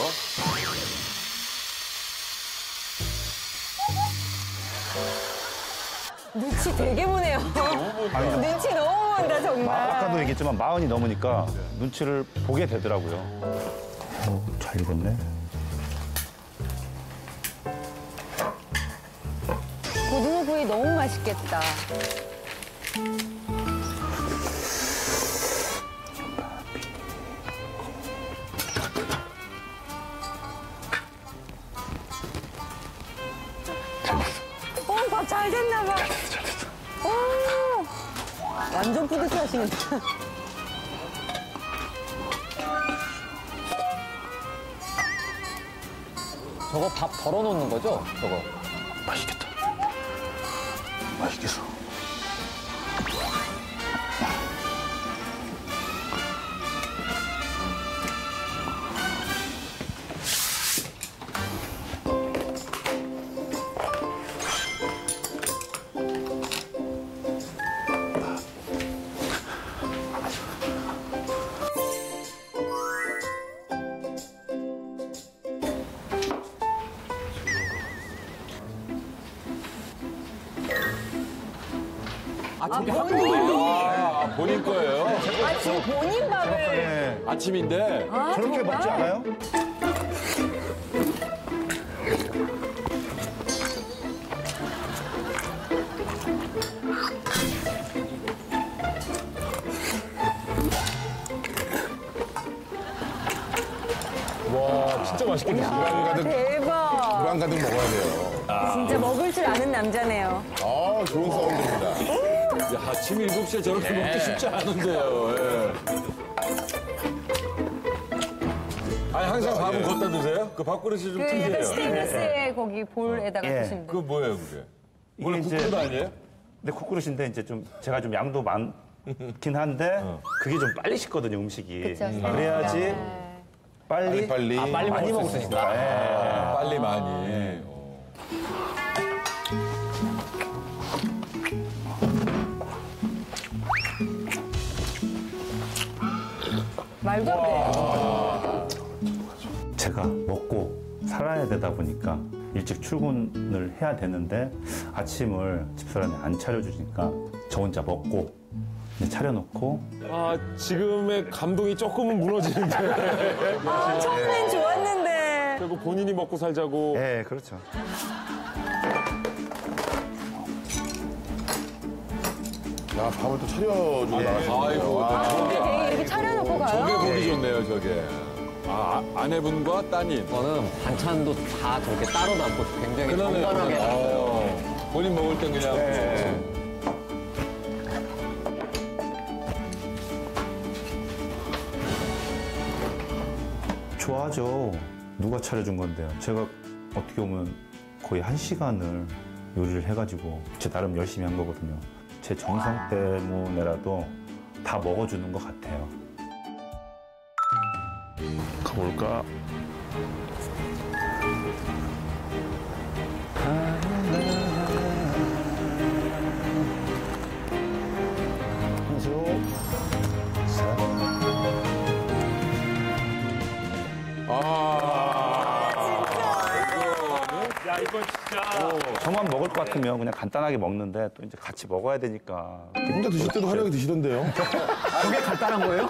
눈치 되게 보네요. 눈치 너무 본다, 마- 정말. 아까도 얘기했지만 마흔이 넘으니까 눈치를 보게 되더라고요. 어, 잘 익었네. 고등어 구이 너무 맛있겠다. 덜어 놓는 거죠? 저거. 아, 아, 본인 거예요? 아, 지금 본인 밥을. 아침인데. 아, 저렇게 정말? 먹지 않아요? 와, 진짜 맛있겠네. 불안 가득, 대박. 불안 가득 먹어야 돼요. 진짜 먹을 줄 아는 남자네요. 아, 좋은 사운드입니다. 야, 아침 7시에 저렇게 먹기 쉽지 않은데요. 예. 아니, 항상 밥은 걷다 드세요? 그 밥그릇이 좀그 약간 특이해요. 스테인리스의 거기 볼에다가 예. 드시면 돼요. 그거 뭐예요, 그게? 원래 이게 이제- 국그릇 아니에요? 근데 국그릇인데 이제 좀 제가 좀 양도 많긴 한데 그게 좀 빨리 식거든요 음식이. 그쵸, 그래야지 네. 빨리 빨리. 아, 빨리 많이 먹을 수수 있으니까. 예. 빨리 많이. 어. 살아야 되다 보니까 일찍 출근을 해야 되는데 아침을 집사람이 안 차려주니까 저 혼자 먹고 차려놓고 아, 지금의 감동이 조금은 무너지는데. 아, 처음엔 좋았는데. 결국 본인이 먹고 살자고. 예 그렇죠 야, 밥을 또 차려주고 나가시네요. 아이고, 아, 되게 이렇게 차려놓고 저게 가요? 보기 좋네요, 저게. 아, 아, 아내분과 따님. 저는 반찬도 다 저렇게 따로 담고 굉장히 그러네. 정갈하게 놨어요. 어, 본인 먹을 땐 그냥. 좋아하죠. 누가 차려준 건데요. 제가 어떻게 보면 거의 한 시간을 요리를 해가지고 제 나름 열심히 한 거거든요. 제 정성 때문에라도 다 먹어주는 것 같아요. 가볼까? 야, 이건 진짜. 저만 먹을 것 같으면 그냥 간단하게 먹는데 또 이제 같이 먹어야 되니까. 혼자 드실 때도 화려하게 드시던데요? 그게 간단한 거예요?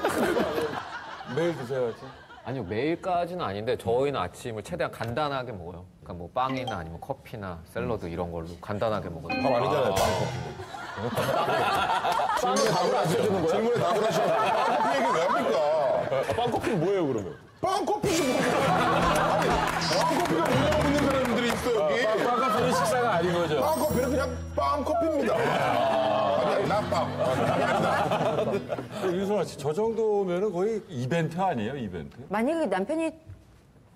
매일 드세요, 같이? 아니요, 매일까지는 아닌데 저희는 아침을 최대한 간단하게 먹어요. 그러니까 뭐 빵이나 아니면 커피나 샐러드 이런 걸로 간단하게 먹어요. 밥 아니잖아요, 빵 커피. 질문에 답을 하셔야 되는 거예요? 질문에 답을 하셔야 돼요. 커피 얘기 왜 합니까? 빵 커피는 뭐예요, 그러면? 빵 커피지 뭐. 아니, 빵 커피가 뭐냐고 묻는 사람들이 있어, 여기. 빵 커피는 식사가 아닌 거죠? 빵 커피는 그냥 빵 커피입니다. 아니, 나빵. 유선아 씨, 저 정도면은 거의 이벤트 아니에요, 이벤트? 만약에 남편이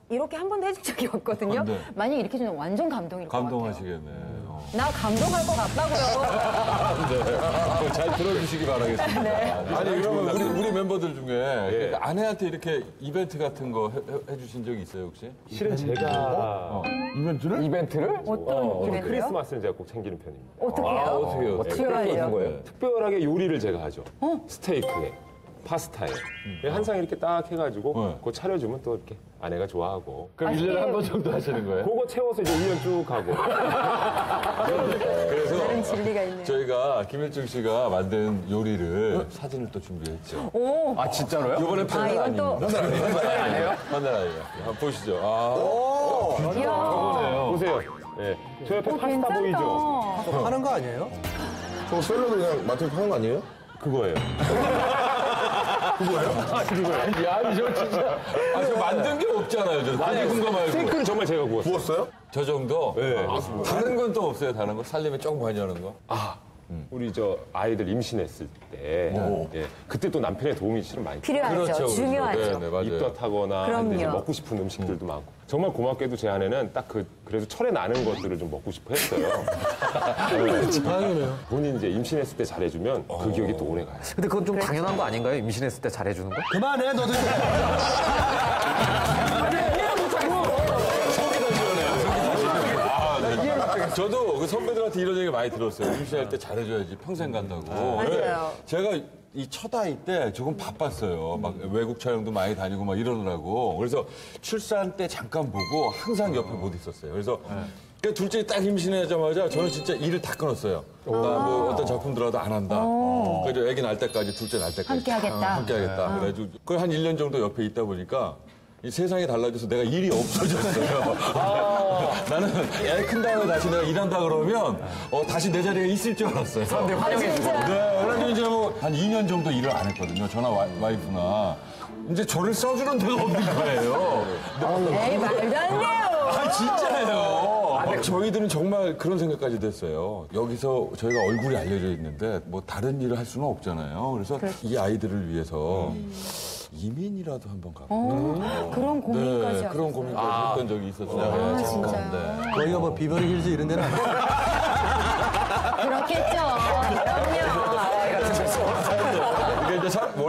이렇게 한 번도 해준 적이 없거든요. 아, 네. 만약에 이렇게 주면 완전 감동일 것 같아요. 감동하시겠네. 어. 나 감동할 것 같다고요. 네. 잘 들어주시기 바라겠습니다. 네. 아니, 그러면 우리, 우리 멤버들 중에 그러니까 아내한테 이렇게 이벤트 같은 거 해, 해주신 적이 있어요, 혹시? 실은 제가 어? 이벤트를? 이벤트를? 어떤 어, 좀 이벤트요? 크리스마스는 제가 꼭 챙기는 편입니다. 어떻게 아, 해요? 어떻게 해요? 어 떻게 하세요? 거예요? 특별하게 요리를 제가 하죠. 어? 스테이크에, 파스타에. 항상 이렇게 딱 해가지고 네. 그거 차려주면 또 이렇게 아내가 좋아하고. 그럼 일년에 한 번 정도 하시는 거예요? 그거 채워서 이제 1년 쭉 가고. 그래서 다른 진리가 있네요. 저희가 김일중 씨가 만든 요리를 사진을 또 준비했죠. 오, 아, 진짜로요? 이번에 아, 편은 이건 또- 아닙니다. 편은 아니에요? 편은 아니에요. 한번 보시죠. 아, 이야. 보세요. 예. 저 옆에 어, 파스타 괜찮다. 보이죠? 하는 거 아니에요? 저 샐러드 그냥 마트에서 파는 거 아니에요? 그거예요. 야, 저 진짜. 아, 저 만든 게 없잖아요. 저 고기 군거 말고. 스테이크는 정말 제가 구웠어요. 구웠어요? 저 정도? 네. 아, 다른 건 또 없어요, 다른 거? 살림에 조금 많이 하는 거? 우리 저 아이들 임신했을 때 예, 그때 또 남편의 도움이 실은 많이 필요하죠. 그렇죠, 중요하죠. 네, 네, 맞아요. 입덧하거나 먹고 싶은 음식들도 많고 정말 고맙게도 제 아내는 딱 그 그래서 철에 나는 것들을 좀 먹고 싶어 했어요. 다행이네요. 본인 이제 임신했을 때 잘해주면 그 기억이 또 오래 가요. 근데 그건 좀 당연한 거 아닌가요? 임신했을 때 잘해주는 거? 그만해, 너도. 저도 그 선배들한테 이런 얘기 많이 들었어요. 임신할 때 잘해줘야지 평생 간다고. 맞아요. 네. 제가 이 첫 아이 때 조금 바빴어요. 막 외국 촬영도 많이 다니고 막 이러느라고. 그래서 출산 때 잠깐 보고 항상 옆에 못 있었어요. 그래서 그 둘째 딱 임신하자마자 저는 진짜 일을 다 끊었어요. 나뭐 어떤 작품 들어도 안 한다. 그래서 애기 날 때까지, 둘째 날 때까지. 함께 하겠다. 아, 함께 하겠다. 그래가지고 그걸 한 1년 정도 옆에 있다 보니까 이 세상이 달라져서 내가 일이 없어졌어요. 나는 애 큰 다음에 다시 내가 일한다 그러면 어, 다시 내 자리에 있을 줄 알았어요. 아, 진짜. 네, 그래서 이제 뭐 한 2년 정도 일을 안 했거든요. 저나 와, 와이 프나. 이제 저를 써주는 데가 없는 거예요. 에이, 말도 안 돼요. 아, 진짜예요. 막 저희들은 정말 그런 생각까지 됐어요. 여기서 저희가 얼굴이 알려져 있는데 뭐 다른 일을 할 수는 없잖아요. 그래서 이 아이들을 위해서 이민이라도 한번 가고. 어, 그런 고민까지 네, 그런. 고민까지 했던 적이 있었어요. 아, 네, 진짜요? 잠깐, 네. 거기가 뭐 비버리 힐즈 이런 데는 아니에요. 그렇겠죠.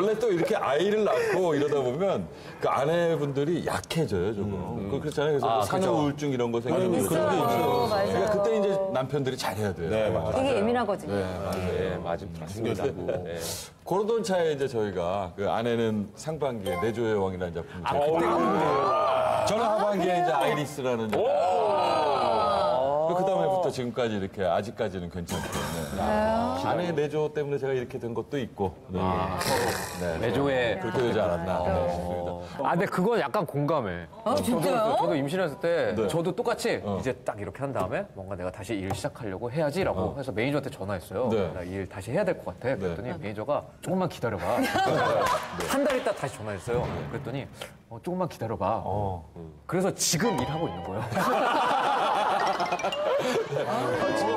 원래 또 이렇게 아이를 낳고 이러다 보면 그 아내분들이 약해져요, 조금. 그 그렇잖아요. 그래서 뭐 산후 우울증 이런 거 생기고 있어요. 그런 게 있어요. 맞아요. 그러니까 그때 이제 남편들이 잘해야 돼요. 네, 맞아요. 되게 예민하거든요. 네, 맞습 맞습니다. 네. 그러던 차에 이제 저희가 그 아내는 상반기에 내조의 왕이라는 작품. 아, 그때 저는 하반기에 이제 아이리스라는 작품. 그 다음에부터 지금까지 이렇게 아직까지는 괜찮고. 네. 아내 내조 때문에 제가 이렇게 된 것도 있고. 네. 네. 내조에. 그렇게 되지 않았나. 네, 싶습니다. 아, 근데 그건 약간 공감해. 아, 진짜요? 저도, 저도 임신했을 때 네. 저도 똑같이 어. 이제 딱 이렇게 한 다음에 뭔가 내가 다시 일 시작하려고 해야지라고 해서 매니저한테 전화했어요. 네. 나 일 다시 해야 될 것 같아. 그랬더니 매니저가 조금만 기다려봐. 네. 한달 있다 다시 전화했어요. 그랬더니 어, 조금만 기다려봐. 어. 그래서 지금 일하고 있는 거예요. 아.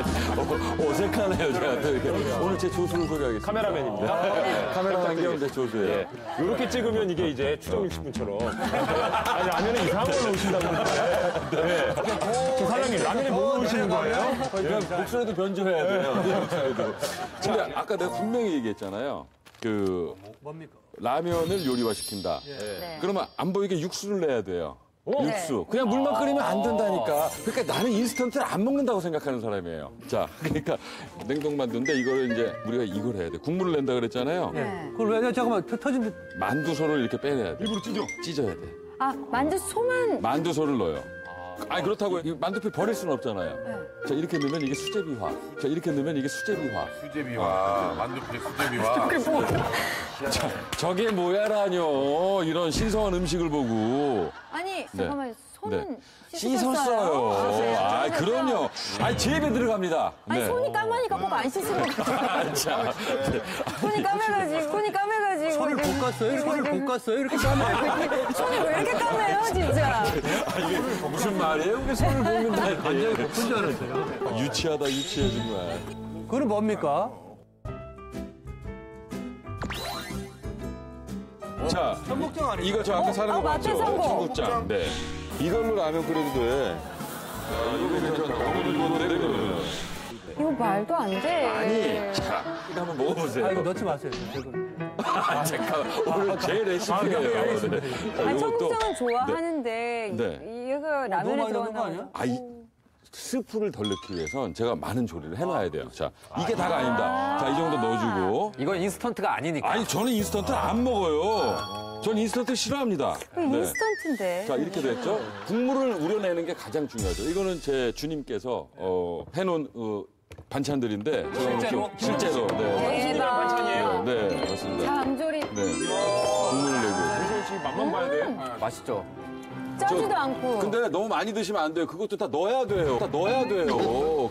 어 색하네요, 제가 또 이렇게. 오늘 제 조수를 소개하겠습니다. 카메라맨입니다. 카메라 한경 제 조수예요. 이렇게 찍으면 이게 이제 추정 60분처럼. 아니, 라면에 이상한 걸 넣으신다고 그러는데. 네. 저 사장님, 라면에 뭐 넣으시는 거예요? 그냥 목소리도 변조해야 돼요. 목소리도. 근데 아까 내가 분명히 얘기했잖아요. 그 뭡니까? 라면을 요리화 시킨다. 네. 그러면 안 보이게 육수를 내야 돼요. 어? 육수. 그냥 물만 끓이면 안 된다니까. 그러니까 나는 인스턴트를 안 먹는다고 생각하는 사람이에요. 자, 그러니까 냉동 만두인데 이거를 이제 우리가 이걸 해야 돼. 국물을 낸다 그랬잖아요. 네. 그걸 왜, 잠깐만, 터, 터진, 만두소를 이렇게 빼내야 돼. 일부러 찢어. 찢어야 돼. 아, 만두 소만. 만두소를 넣어요. 아니 그렇다고 이 만두피 버릴 수는 없잖아요. 네. 자 이렇게 넣으면 이게 수제비화. 자 이렇게 넣으면 이게 수제비화. 수제비와 만두피의 수제비와 자, 저게 뭐야라뇨. 이런 신성한 음식을 보고. 아니, 잠깐만, 손은 씻었어요. 아, 그럼요. 아니, 제 입에 들어갑니다. 아니, 네. 손이 까마니까 꼭 안 씻은 것 같아요. 자, 손이 까매가지고, 손이 까매가지고. 손을 볶았어요? 손을 볶았어요? 이렇게 까매. 손이 왜 이렇게 까매요, 진짜? 아, 이게 무슨 말이에요? 왜 손을 볶는다. 완전히 볶은 줄 알았어요. 유치하다, 유치해, 정말. 그건 뭡니까? 자, 청국장 아니에요? 이거 저 아까 사는 거 어, 마트 맞죠? 청국장. 네. 이걸로 라면 끓여도 돼. 아, 이거 괜찮다. 이거 돼, 그러면. 이거 말도 안 돼. 아니, 자, 이거 한번 먹어보세요. 아, 이거 넣지 마세요. 아, 잠깐만. 오늘 제 레시피예요. 네. 자, 아니, 요것도- 청국장은 좋아하는데, 네. 이- 이거 라면에 넣는 거? 아, 이 스프를 덜 넣기 위해선 제가 많은 조리를 해놔야 돼요. 자, 이게 다가 아닙니다. 자, 이 정도 넣어주고. 이건 인스턴트가 아니니까. 아니, 저는 인스턴트 안 먹어요. 전 인스턴트 싫어합니다. 이거 네. 인스턴트인데. 자, 이렇게 됐죠? 국물을 우려내는 게 가장 중요하죠. 이거는 제 주님께서 어, 해놓은 어, 반찬들인데. 실제로? 실제로. 네. 대박. 네, 네, 맞습니다. 잠조림 네. 국물을 내고. 지금 맛만 봐야 돼. 맛있죠? 짜지도 않고. 근데 너무 많이 드시면 안 돼요. 그것도 다 넣어야 돼요. 다 넣어야 돼요.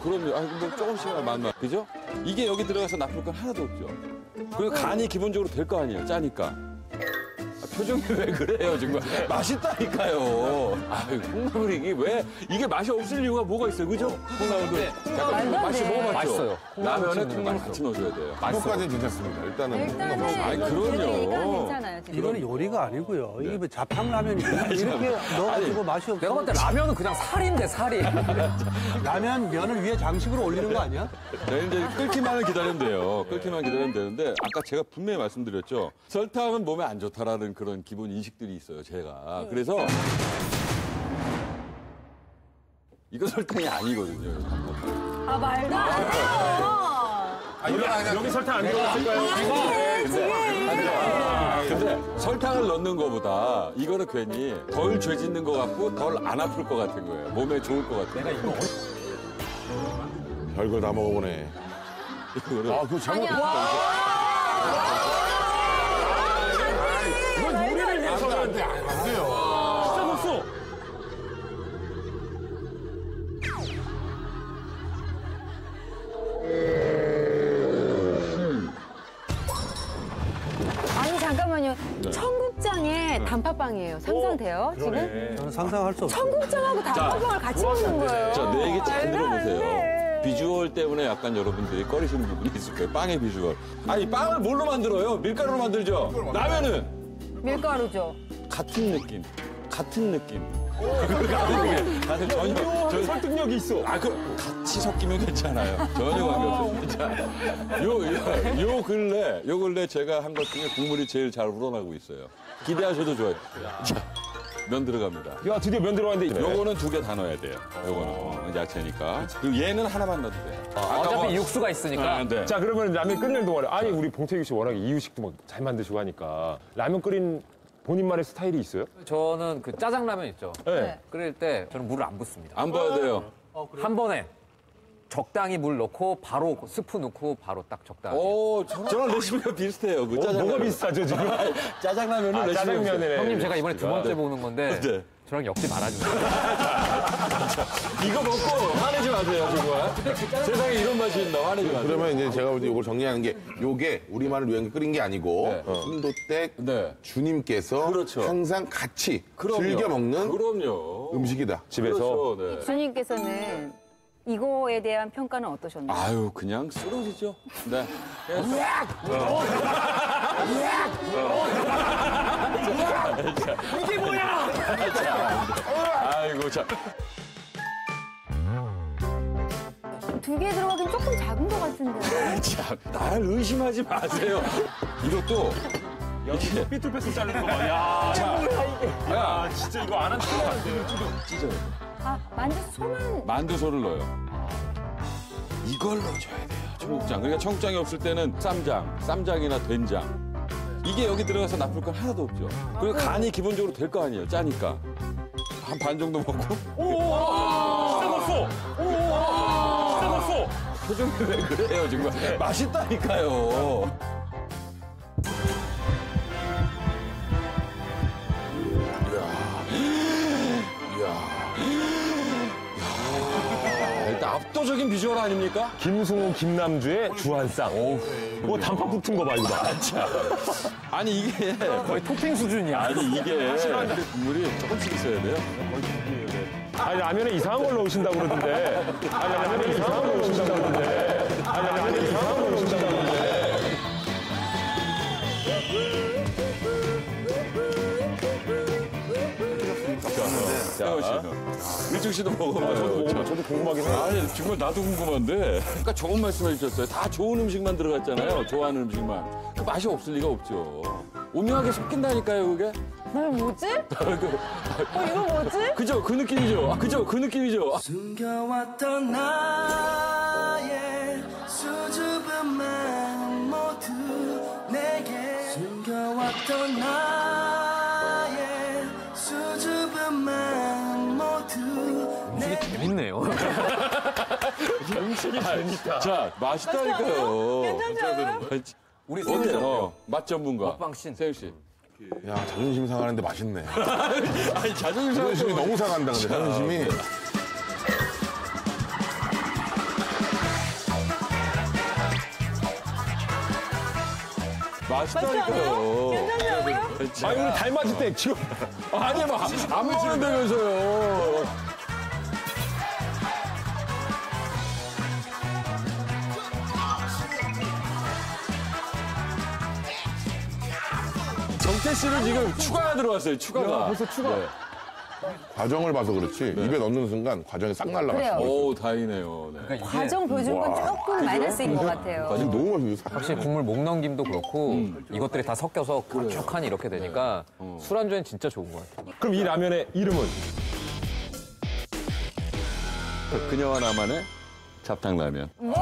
그럼요. 아니, 근데 조금씩만 맛만. 그죠? 이게 여기 들어가서 나쁠 건 하나도 없죠. 그리고 간이 기본적으로 될 거 아니에요. 짜니까. 아, 표정이 왜 그래요, 정말. 맛있다니까요. 아유, 콩나물이 이게 왜, 이게 맛이 없을 이유가 뭐가 있어요, 그죠? 콩나물도. 약간 말도 안 맛이 돼. 먹어봤죠? 맛있어요. 콩나물 라면에 콩나물 거 같이 넣어줘야 돼요. 그것까지는 괜찮습니다. 일단은 일단은 아이, 이거 그럼요. 지금. 이거는 요리가 아니고요. 네. 이게 뭐 자판라면이 이렇게 넣어가지고 맛이 없어. 내가 봤을 때 라면은 그냥 살인데 살이. 라면 면을 위에 장식으로 올리는 거 아니야? 네, 이제 끓기만을 기다리면 돼요. 끓기만 기다리면 되는데 아까 제가 분명히 말씀드렸죠. 설탕은 몸에 안 좋다라는 그런 기본 인식들이 있어요. 제가 그래서 이거 설탕이 아니거든요. 아, 말도 안 돼요. 아, 이거 아니야. 여기 설탕 안 들어갔을까요? 네, 지금. 근데 설탕을 넣는 것보다 이거는 괜히 덜 죄짓는 것 같고 덜 안 아플 것 같은 거예요. 몸에 좋을 것 같아요. 내가 이거 별걸 다 먹어보네. 이거를 아, 그거 잘못. 이건 아니, 잠깐만요. 네. 청국장에 단팥빵이에요. 상상돼요, 지금? 저는 상상할 수 없어요. 청국장하고 단팥빵을 같이 먹는 거예요. 자, 내 얘기 잘 말도 안 들어보세요. 돼. 비주얼 때문에 약간 여러분들이 꺼리시는 부분이 있을 거예요. 빵의 비주얼. 아니, 빵을 뭘로 만들어요? 밀가루로 만들죠? 라면은 밀가루죠. 같은 느낌. 같은 느낌. 다들 전혀. 저, 설득력이 있어. 아, 그, 같이 섞이면 괜찮아요. 전혀 관계없어요. 자, 요, 요, 요 근래, 요 근래 제가 한 것 중에 국물이 제일 잘 우러나고 있어요. 기대하셔도 좋아요. 자, 면 들어갑니다. 야, 드디어 면 들어갔는데. 요거는 두 개 다 넣어야 돼요. 요거는 어, 야채니까. 그리고 얘는 하나만 넣어도 돼요. 아까 어차피 뭐- 육수가 있으니까. 아, 네. 자, 그러면 라면 끓는 동안에 아니 우리 봉태규 씨 워낙에 이유식도 막 잘 만드시고 하니까 라면 끓인 본인만의 스타일이 있어요? 저는 그 짜장라면 있죠. 네. 끓일 때 저는 물을 안 붓습니다. 안 봐야 돼요. 한 번에 적당히 물 넣고 바로 스프 넣고 바로 딱 적당히. 오, 저- 저랑 레시피가 비슷해요. 그 어, 짜장라면. 뭐가 비슷하죠 지금? 짜장라면은 아, 레시피가 짜장면에. 비슷해요. 형님 제가 이번에 두 번째 네. 보는 건데 네. 저랑 엮지 말아주세요. 이거 먹고 화내지 마세요, 정말. 세상에 이런 맛이 있나 화내지 마세요. 그러면 이제 제가 볼 때 이걸 정리하는 게 요게 우리만을 위한 게 끓인 게 아니고 네. 순도댁 네. 주님께서 그렇죠. 항상 같이 그럼요. 즐겨 먹는 그럼요. 음식이다. 집에서 그렇죠, 네. 주님께서는 이거에 대한 평가는 어떠셨나요? 아유, 그냥 쓰러지죠. 네. 이게 뭐야? 아이고, 참. 두개 들어가긴 조금 작은 것 같은데. 참, 날 의심하지 마세요. 이것도. 이게 삐뚤빼뚤 자르는 거 봐. 야, 자, 야, 야, 진짜 이거 안 돼. 찢어요. 아, 만두 소만. 만두소를 넣어요. 이걸 넣어줘야 돼요. 청국장. 그러니까 청국장이 없을 때는 쌈장, 쌈장이나 된장. 이게 여기 들어가서 나쁠 건 하나도 없죠. 그리고 간이 기본적으로 될 거 아니에요. 짜니까. 한 반 정도 먹고. 시작했어. 시작했어. 표정이 왜 그래요, 정말. 맛있다니까요. 압도적인 비주얼 아닙니까? 김승우, 김남주의 주한쌍. 뭐 단팥 붙은 거 봐, 이거 봐. 아니 이게 거의 토핑 수준이야. 아니 이게 국물이 조금씩 있어야 돼요. 아니, 라면에 이상한 걸 넣으신다고 그러던데. 아니, 라면에 이상한 걸 넣으신다고 그러던데. 아니, 라면에 이상한 걸 넣으신다고 그러던데. 세호 씨, 일중 씨도 먹어봐요. 저도 먹어봐. 저도 궁금하긴 해요. 아니 정말 나도 궁금한데. 그러니까 좋은 말씀 해 주셨어요. 다 좋은 음식만 들어갔잖아요. 좋아하는 음식만. 그 맛이 없을 리가 없죠. 오묘하게 섞인다니까요, 그게. 나 뭐지? 어, 이거 뭐지? 그죠? 그 느낌이죠? 아, 그죠? 그 느낌이죠? 숨겨왔던 나의 수줍은 마음 모두 내게 숨겨왔던 나 재밌네요. 음식이 재밌다. 자, 맛있다니까요. 괜찮아요? 우리 어때요? 어, 맛 전문가. 먹방신. 세영 씨. 야, 자존심 상하는데 맛있네. 아니, 자존심 자존심이. 너무 상한다, 근데 자존심이. 맛있다니까요. 괜찮아요? 아니, 우리 닮았을 때 지금. 아니, 막, 안 먹는다면서요. 정태 씨는 지금 추가가 들어왔어요, 추가가. 벌써 추가. 네. 과정을 봐서 그렇지. 입에 넣는 순간 과정이 싹 날라갔어. 그래요. 오, 다행이네요. 네. 과정 보여준 건 조금 마이너스인 것 같아요. 아직 너무 맛있어. 확실히 국물 목 넘김도 그렇고 음. 이것들이 다 섞여서 걸쭉하니 이렇게 되니까 술안주엔 진짜 좋은 것 같아요. 그럼 이 라면의 이름은? 그녀와 나만의 잡탕라면. 윤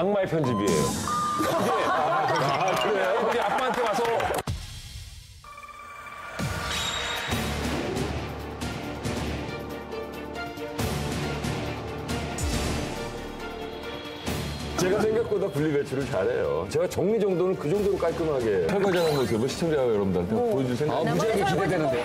악마의 편집이에요. 아, 그래요? 우리 아빠한테 와서. 제가 생각보다 분리배출을 잘해요. 제가 정리 정도는 그 정도로 깔끔하게 설거지하는 모습을 시청자 여러분들한테 보여줄 생각. 아, 무지하게 기대되는데요.